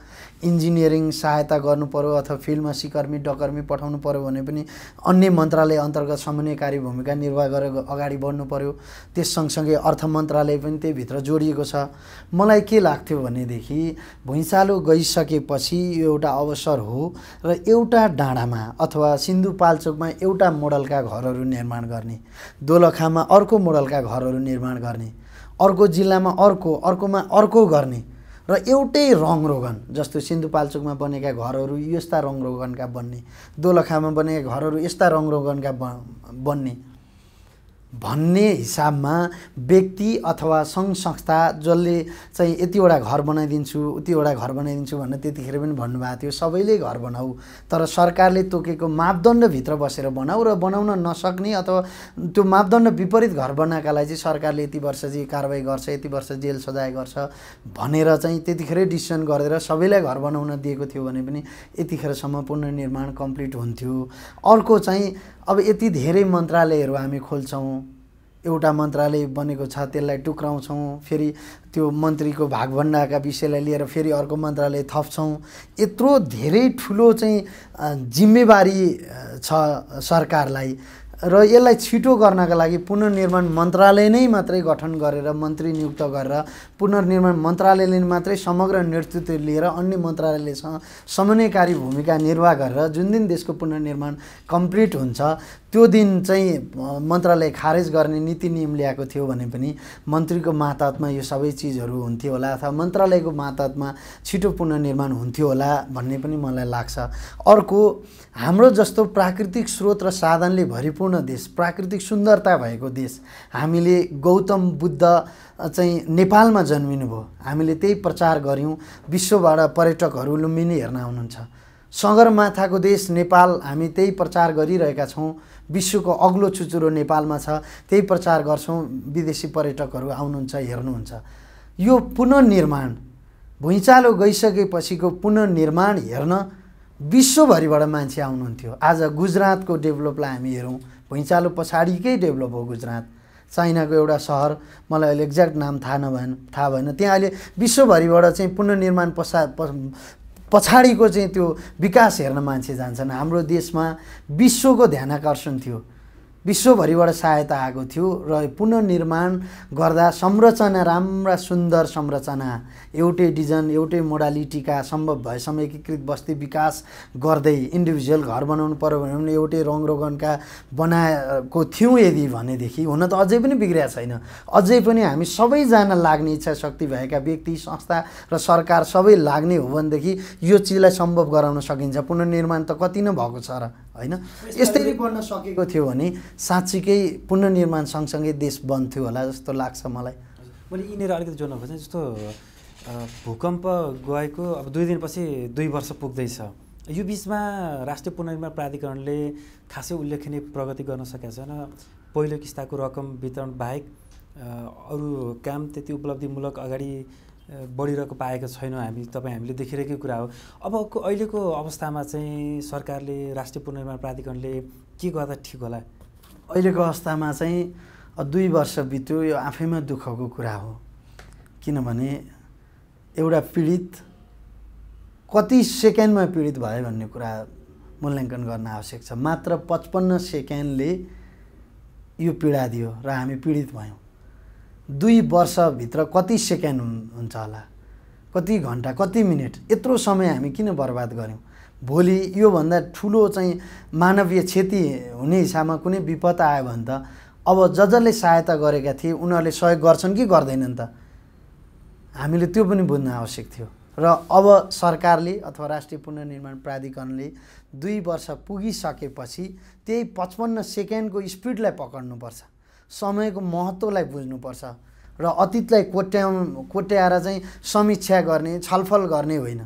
इन्जिनियरिङ सहायता गर्नु पऱ्यो अथवा फिल्डमा सिकर्मी डकर्मी पठाउनु पऱ्यो भने पनि अन्य मन्त्रालय अन्तर्गत समन्वयकारी भूमिका निर्वाह गरेर अगाडि बढ्नु पऱ्यो त्यस सँगसँगै अर्थ मन्त्रालय पनि त्यहीभित्र जोडिएको छ। मलाई के लाग्थ्यो भनेदेखि भुइँचालो गइसकेपछि यो एउटा अवसर हो र एउटा डाँडामा अथवा सिन्धुपाल्चोकमा एउटा मोडलका घरहरू निर्माण गर्ने। दोलखामा अर्को मोडलका घर घरहरू निर्माण गर्ने अर्को जिल्लामा अर्को अर्कोमा अर्को गर्ने र एउटै रङ रोगन जस्तो सिन्धुपाल्चोकमा बनेका घरहरू यस्ता रङ रोगनका बन्ने दोलखामा बनेका घरहरू यस्ता रङ रोगनका बन्ने। भन्ने हिसाबमा व्यक्ति अथवा सङ्घ संस्था जसले चाहिँ यतिवटा घर बनाइदिन्छु उतिवटा घर बनाइदिन्छु भनेर त्यतिखेर पनि भन्नुभएको थियो सबैले घर बनाऊ। तर सरकारले तोकेको मापदण्डभित्र बसेर बनाऊ र बनाउन नसक्ने अथवा त्यो मापदण्ड विपरीत घर बनाएका चाहिँ सरकारले यति वर्ष चाहिँ कारवाही गर्छ यति वर्ष जेल सजाय गर्छ भनेर चाहिँ त्यतिखेरै डिसिसन गरेर सबैलाई घर बनाउन दिएको थियो भने पनि यतिखेरसम्म पुनर्निर्माण कम्प्लिट हुन्थ्यो। अर्को चाहिँ अब यति धेरै मन्त्रालयहरू हामी खोल्छौँ एउटा मन्त्रालय बनेको छ त्यसलाई टुक्राउँछौँ फेरि त्यो मन्त्रीको भागभन्डाका विषयलाई लिएर फेरि अर्को मन्त्रालय थप्छौँ। यत्रो धेरै ठुलो चाहिँ जिम्मेवारी छ सरकारलाई। र यसलाई छिटो गर्नका लागि पुनर्निर्माण मन्त्रालय नै मात्रै गठन गरेर मन्त्री नियुक्त गरेर पुनर्निर्माण मन्त्रालयले मात्रै समग्र नेतृत्व लिएर अन्य मन्त्रालयलेसँग समन्वयकारी भूमिका निर्वाह गरेर जुन दिन देशको पुनर्निर्माण कम्प्लिट हुन्छ त्यो दिन चाहिँ मन्त्रालय खारेज गर्ने नीति नियम ल्याएको थियो भने पनि मन्त्रीको मातहतमा यो सबै चिजहरू हुन्थ्यो होला अथवा मन्त्रालयको मातहतमा छिटो पुनर्निर्माण हुन्थ्यो होला भन्ने पनि मलाई लाग्छ। अर्को हाम्रो जस्तो प्राकृतिक स्रोत र साधनले भरिपूर्ण देश प्राकृतिक सुन्दरता भएको देश हामीले गौतम बुद्ध चाहिँ नेपालमा जन्मिनु भयो हामीले त्यही प्रचार गऱ्यौँ। विश्वबाट पर्यटकहरू लुम्बिनी हेर्न आउनुहुन्छ। सगरमाथाको देश नेपाल हामी त्यही प्रचार गरिरहेका छौँ। विश्वको अग्लो चुचुरो नेपालमा छ। त्यही प्रचार गर्छौँ। विदेशी पर्यटकहरू आउनुहुन्छ हेर्नुहुन्छ। यो पुनर्निर्माण भुइँचालो गइसकेपछिको पुनर्निर्माण हेर्न विश्वभरिबाट मान्छे आउनुहुन्थ्यो। आज गुजरातको डेभलपलाई हामी हेरौँ। भुइँचालो पछाडिकै डेभलप हो गुजरात। चाइनाको एउटा सहर मलाई अहिले एक्ज्याक्ट नाम थाहा नभएन थाहा भएन। त्यहाँ अहिले विश्वभरिबाट चाहिँ पुनर्निर्माण पछा पछाडिको चाहिँ त्यो विकास हेर्न मान्छे जान्छन्। हाम्रो देशमा विश्वको ध्यान आकर्षण थियो। विश्वभरिबाट सहायता आएको थियो र पुनर्निर्माण गर्दा संरचना राम्रा सुन्दर संरचना एउटै डिजन एउटै मोडालिटीका सम्भव भएसम्म एकीकृत बस्ती विकास गर्दै इन्डिभिजुअल घर बनाउनु पऱ्यो भने पनि एउटै रङ रोगनका बनाएको थियौँ यदि भनेदेखि हुन त अझै पनि बिग्रिया छैन। अझै पनि हामी सबैजना लाग्ने इच्छा शक्ति भएका व्यक्ति संस्था र सरकार सबै लाग्ने हो भनेदेखि यो चिजलाई सम्भव गराउन सकिन्छ। पुनर्निर्माण त कति नै भएको छ र होइन? यस्तै बन्न सकेको थियो भने साँच्चीकै पुनर्निर्माण सँगसँगै देश बन्थ्यो होला जस्तो लाग्छ मलाई। मैले यिनीहरू अलिकति जोड्न खोजेँ जस्तो भूकम्प गएको अब दुई दिनपछि दुई वर्ष पुग्दैछ। यो बिचमा राष्ट्रिय पुनर्निर्माण प्राधिकरणले खासै उल्लेखनीय प्रगति गर्न सकेको छैन। पहिलो किस्ताको रकम वितरण बाहेक अरू काम त्यति उपलब्धिमूलक अगाडि बढिरहेको पाएको छैनौँ हामी तपाईँ हामीले देखिरहेकै कुरा हो। अबको अहिलेको अवस्थामा चाहिँ सरकारले राष्ट्रिय पुनर्निर्माण प्राधिकरणले के गर्दा ठिक होला? अहिलेको अवस्थामा चाहिँ दुई वर्ष बित्यो यो आफैमा दुःखको कुरा हो। किनभने एउटा पीडित कति सेकेन्डमा पीडित भयो भन्ने कुरा मूल्याङ्कन गर्न आवश्यक छ। मात्र पचपन्न सेकेन्डले यो पीडा दियो र हामी पीडित भयौँ। दुई वर्षभित्र कति सेकेन्ड हुन्छ होला? कति घन्टा कति मिनट? यत्रो समय हामी किन बर्बाद गऱ्यौँ? भोलि योभन्दा ठुलो चाहिँ मानवीय क्षति हुने हिसाबमा कुनै विपद आयो भने त अब ज जसले सहायता गरेका थिए उनीहरूले सहयोग गर्छन् कि गर्दैनन् त? हामीले त्यो पनि बुझ्न आवश्यक थियो। र अब सरकारले अथवा राष्ट्रिय पुनर्निर्माण प्राधिकरणले दुई वर्ष पुगिसकेपछि त्यही पचपन्न सेकेन्डको स्पिडलाई पक्र्नुपर्छ समयको महत्त्वलाई बुझ्नुपर्छ। र अतीतलाई कोट्याउ कोट्याएर चाहिँ समीक्षा गर्ने छलफल गर्ने होइन।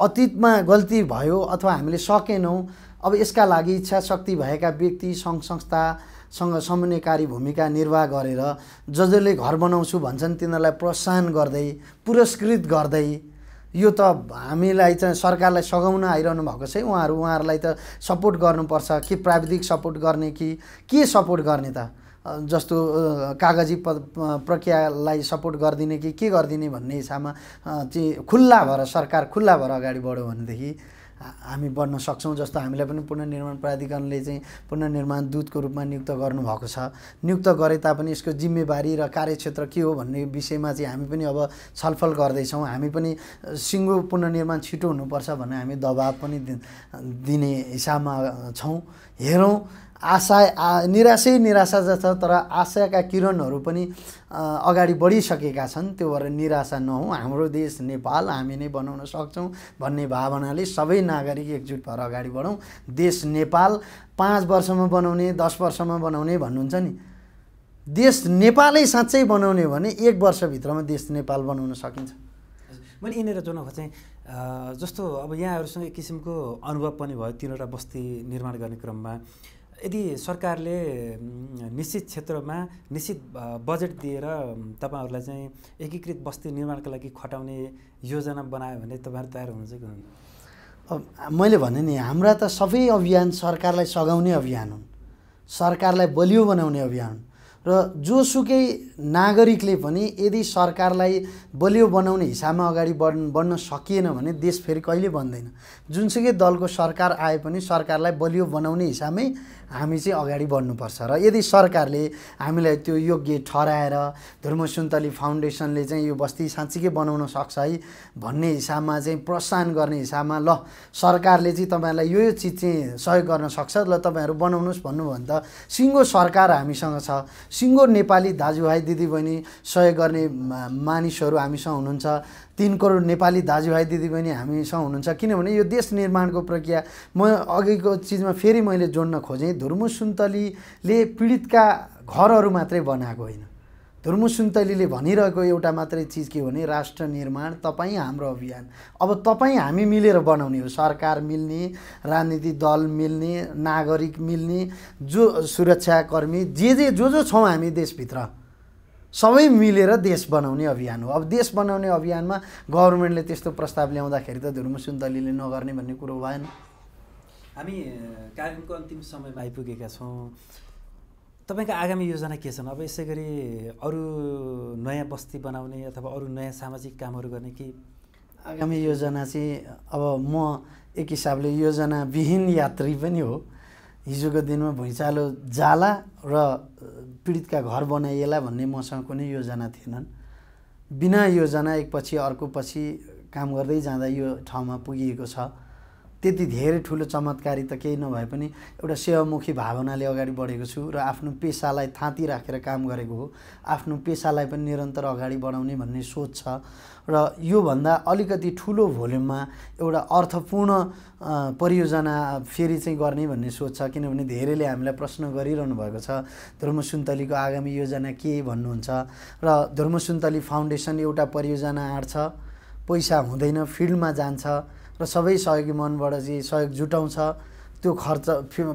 अतीतमा गल्ती भयो अथवा हामीले सकेनौँ अब यसका लागि इच्छा शक्ति भएका व्यक्ति सङ्घ संस्थासँग समन्वयकारी भूमिका निर्वाह गरेर ज जसले घर बनाउँछु भन्छन् तिनीहरूलाई प्रोत्साहन गर्दै पुरस्कृत गर्दै यो त हामीलाई चाहिँ सरकारलाई सघाउन आइरहनु भएको छ उहाँहरू उहाँहरूलाई त सपोर्ट गर्नुपर्छ। कि प्राविधिक सपोर्ट गर्ने कि के सपोर्ट गर्ने त? जस्तो कागजी प्रक्रियालाई सपोर्ट गरिदिने कि के गरिदिने भन्ने हिसाबमा चाहिँ खुल्ला भएर सरकार खुल्ला भएर अगाडि बढ्यो भनेदेखि हामी बढ्न सक्छौँ जस्तो हामीलाई पनि पुनर्निर्माण प्राधिकरणले चाहिँ पुनर्निर्माण दूतको रूपमा नियुक्त गर्नुभएको छ। नियुक्त गरे तापनि यसको जिम्मेवारी र कार्यक्षेत्र के हो भन्ने विषयमा चाहिँ हामी पनि अब छलफल गर्दैछौँ। हामी पनि सिङ्गो पुनर्निर्माण छिटो हुनुपर्छ भन्ने हामी दबाब पनि दिने हिसाबमा छौँ। हेरौँ आशा निराशै निराशा छ तर आशाका किरणहरू पनि अगाडि बढिसकेका छन्। त्यो भएर निराशा नहौँ। हाम्रो देश नेपाल हामी नै बनाउन सक्छौँ भन्ने भावनाले सबै नागरिक एकजुट भएर अगाडि बढौँ। देश नेपाल पाँच वर्षमा बनाउने दस वर्षमा बनाउने भन्नुहुन्छ नि। देश नेपालै साँच्चै बनाउने हो भने एक वर्षभित्रमा देश नेपाल बनाउन सकिन्छ। मैले यहाँनिर जोड्न खोजेँ जस्तो अब यहाँहरूसँग एक किसिमको अनुभव पनि भयो तिनवटा बस्ती निर्माण गर्ने क्रममा। यदि सरकारले निश्चित क्षेत्रमा निश्चित बजेट दिएर तपाईँहरूलाई चाहिँ एकीकृत बस्ती निर्माणका लागि खटाउने योजना बनायो भने तपाईँहरू तयार हुनुहुन्छ कि अब मैले भने नि हाम्रा त सबै अभियान सरकारलाई सघाउने अभियान हुन्। सरकारलाई बलियो बनाउने अभियान हुन्। र जोसुकै नागरिकले पनि यदि सरकारलाई बलियो बनाउने हिसाबमा अगाडि बढ बढ्न सकिएन भने देश फेरि कहिले बन्दैन। जुनसुकै दलको सरकार आए पनि सरकारलाई बलियो बनाउने हिसाबमै हामी चाहिँ अगाडि बढ्नुपर्छ र यदि सरकारले हामीलाई त्यो योग्य ठहराएर धर्म सुन्तली फाउन्डेसनले चाहिँ यो बस्ती साँच्चीकै बनाउन सक्छ है भन्ने हिसाबमा चाहिँ प्रोत्साहन गर्ने हिसाबमा ल सरकारले चाहिँ तपाईँहरूलाई यो यो चिज चाहिँ सहयोग गर्न सक्छ। ल तपाईँहरू बनाउनुहोस् भन्नुभयो भने त सिङ्गो सरकार हामीसँग छ। सिङ्गो नेपाली दाजुभाइ दिदीबहिनी सहयोग गर्ने मानिसहरू हामीसँग हुनुहुन्छ। तिन करोड नेपाली दाजुभाइ दिदीबहिनी हामीसँग हुनुहुन्छ। किनभने यो देश निर्माणको प्रक्रिया म अघिको चिजमा फेरि मैले जोड्न खोजेँ धुर्मु सुन्तलीले पीडितका घरहरू मात्रै बनाएको होइन। धुर्मु सुन्तलीले भनिरहेको एउटा मात्रै चिज के भने राष्ट्र निर्माण तपाईँ हाम्रो अभियान। अब तपाईँ हामी मिलेर बनाउने हो। सरकार मिल्ने राजनीतिक दल मिल्ने नागरिक मिल्ने जो सुरक्षाकर्मी जे जे जो जो छौँ हामी देशभित्र। सबै मिलेर देश बनाउने अभियान हो। अब देश बनाउने अभियानमा गभर्मेन्टले त्यस्तो प्रस्ताव ल्याउँदाखेरि त धुर्म सुन्तलीले नगर्ने भन्ने कुरो भएन। हामी कार्यक्रमको अन्तिम समयमा आइपुगेका छौँ। तपाईँको आगामी योजना के छन्? अब यसै गरी अरू नयाँ बस्ती बनाउने अथवा अरू नयाँ सामाजिक कामहरू गर्ने कि आगामी योजना चाहिँ अब म एक हिसाबले योजनाविहीन यात्री पनि हो। हिजोको दिनमा भुइँचालो जाला र पीडितका घर बनाइएला भन्ने मसँग कुनै योजना थिएनन्। बिना योजना एकपछि अर्को पछि काम गर्दै जाँदा यो ठाउँमा पुगिएको छ। त्यति धेरै ठुलो चमत्कारी त केही नभए पनि एउटा सेवामुखी भावनाले अगाडि बढेको छु र आफ्नो पेसालाई थाँती राखेर काम गरेको हो। आफ्नो पेसालाई पनि निरन्तर अगाडि बढाउने भन्ने सोच छ। र योभन्दा अलिकति ठुलो भोल्युममा एउटा अर्थपूर्ण परियोजना फेरि चाहिँ गर्ने भन्ने सोच छ किनभने धेरैले हामीलाई प्रश्न गरिरहनु भएको छ धर्मसुन्तलीको आगामी योजना के भन्नुहुन्छ? र धर्मसुन्तली फाउन्डेसन एउटा परियोजना आँट्छ पैसा हुँदैन फिल्डमा जान्छ र सबै सहयोगी मनबाट चाहिँ सहयोग जुटाउँछ त्यो खर्च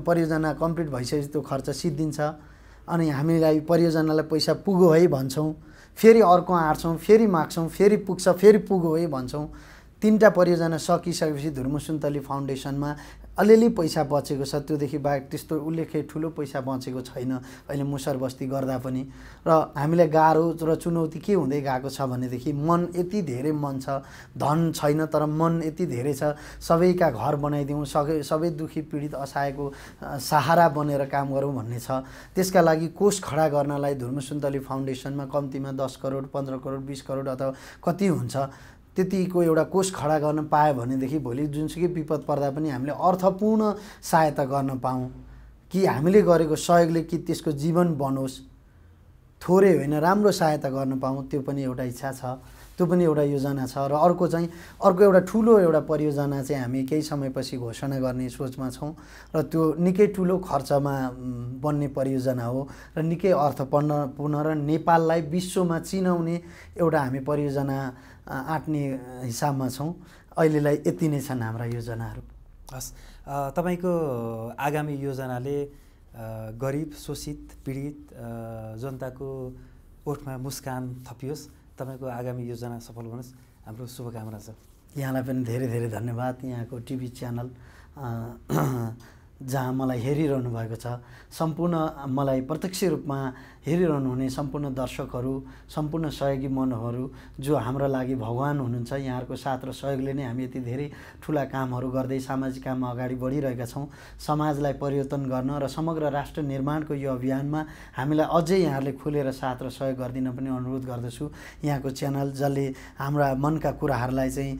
परियोजना कम्प्लिट भइसकेपछि त्यो खर्च सिद्धिन्छ। अनि हामीलाई परियोजनालाई पैसा पुग्यो है भन्छौँ। फेरि अर्को आँट्छौँ फेरि माग्छौँ फेरि पुग्छ फेरि पुग्यो है भन्छौँ। तिनवटा परियोजना सकिसकेपछि धुर्मसुन्तली फाउन्डेसनमा अलिअलि पैसा बचेको छ त्योदेखि बाहेक त्यस्तो उल्लेख्य ठुलो पैसा बचेको छैन अहिले मुसर बस्ती गर्दा पनि। र हामीलाई गाह्रो र चुनौती के हुँदै गएको छ भनेदेखि मन यति धेरै मन छ धन छैन तर मन यति धेरै छ सबैका घर बनाइदिउँ सबै सबै दुःखी पीडित असहायको सहारा बनेर काम गरौँ भन्ने छ। त्यसका लागि कोष खडा गर्नलाई धुर्मसुन्तली फाउन्डेसनमा कम्तीमा दस करोड पन्ध्र करोड बिस करोड अथवा कति हुन्छ त्यतिको एउटा कोष खडा गर्न पायो भनेदेखि भोलि जुनसुकै विपद पर्दा पनि हामीले अर्थपूर्ण सहायता गर्न पाऊँ। कि हामीले गरेको सहयोगले कि त्यसको जीवन बनोस्। थोरै होइन राम्रो सहायता गर्न पाऊँ त्यो पनि एउटा इच्छा छ। त्यो पनि एउटा योजना छ र अर्को चाहिँ अर्को एउटा ठुलो एउटा परियोजना चाहिँ हामी केही समयपछि घोषणा गर्ने सोचमा छौँ र त्यो निकै ठुलो खर्चमा बन्ने परियोजना हो र निकै अर्थपूर्ण पूर्ण र नेपाललाई विश्वमा चिनाउने एउटा हामी परियोजना आँट्ने हिसाबमा छौँ। अहिलेलाई यति नै छन् हाम्रा योजनाहरू। हस् तपाईँको आगामी योजनाले गरिब शोषित पीडित जनताको ओठमा मुस्कान थपियोस्। तपाईँको आगामी योजना सफल बनोस् हाम्रो शुभकामना छ। यहाँलाई पनि धेरै धेरै धन्यवाद। यहाँको टिभी च्यानल जहाँ मलाई हेरिरहनु भएको छ सम्पूर्ण मलाई प्रत्यक्ष रूपमा हेरिरहनु हुने सम्पूर्ण दर्शकहरू सम्पूर्ण सहयोगी मनहरू जो हाम्रो लागि भगवान् हुनुहुन्छ यहाँहरूको साथ र सहयोगले नै हामी यति धेरै ठुला कामहरू गर्दै सामाजिक काममा अगाडि बढिरहेका छौँ। समाजलाई परिवर्तन गर्न र समग्र राष्ट्र निर्माणको यो अभियानमा हामीलाई अझै यहाँहरूले खुलेर साथ र सहयोग गरिदिन पनि अनुरोध गर्दछु। यहाँको च्यानल जसले हाम्रा मनका कुराहरूलाई चाहिँ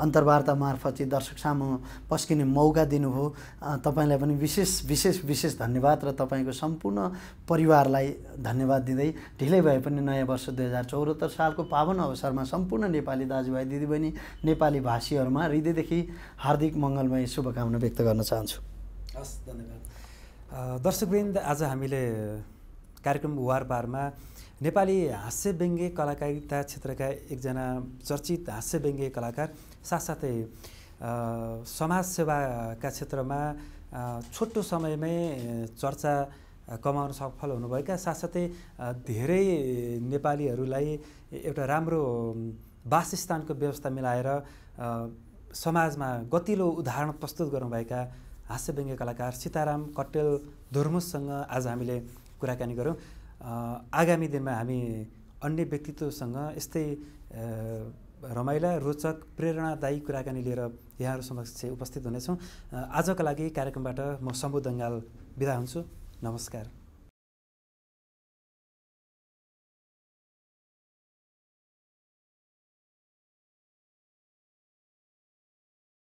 अन्तर्वार्ता मार्फत चाहिँ दर्शक सामु पस्किने मौका दिनुभयो। तपाईँलाई पनि विशेष विशेष विशेष धन्यवाद र तपाईँको सम्पूर्ण परिवारलाई धन्यवाद दिँदै ढिलै भए पनि नयाँ वर्ष दुई हजार चौहत्तर सालको पावन अवसरमा सम्पूर्ण नेपाली दाजुभाइ दिदीबहिनी नेपाली भाषीहरूमा हृदयदेखि हार्दिक मङ्गलमय शुभकामना व्यक्त गर्न चाहन्छु। हस् धन्यवाद। दर्शकवृन्द आज हामीले कार्यक्रम वारपारमा नेपाली हास्य व्यङ्ग्य कलाकारिता क्षेत्रका एकजना चर्चित हास्य व्यङ्ग्य कलाकार साथसाथै समाजसेवाका क्षेत्रमा छोटो समयमै चर्चा कमाउन सफल हुनुभएका साथसाथै धेरै नेपालीहरूलाई एउटा राम्रो वासस्थानको व्यवस्था मिलाएर समाजमा गतिलो उदाहरण प्रस्तुत गर्नुभएका हास्य व्यङ्ग्य कलाकार सीताराम कट्टेल धुर्मुससँग आज हामीले कुराकानी गऱ्यौँ आगामी दिनमा हामी अन्य व्यक्तित्वसँग यस्तै रमाइला रोचक प्रेरणादायी कुराकानी लिएर यहाँहरू समक्ष उपस्थित हुनेछौँ। आजका लागि कार्यक्रमबाट म शम्भु दङ्गाल बिदा हुन्छु। नमस्कार।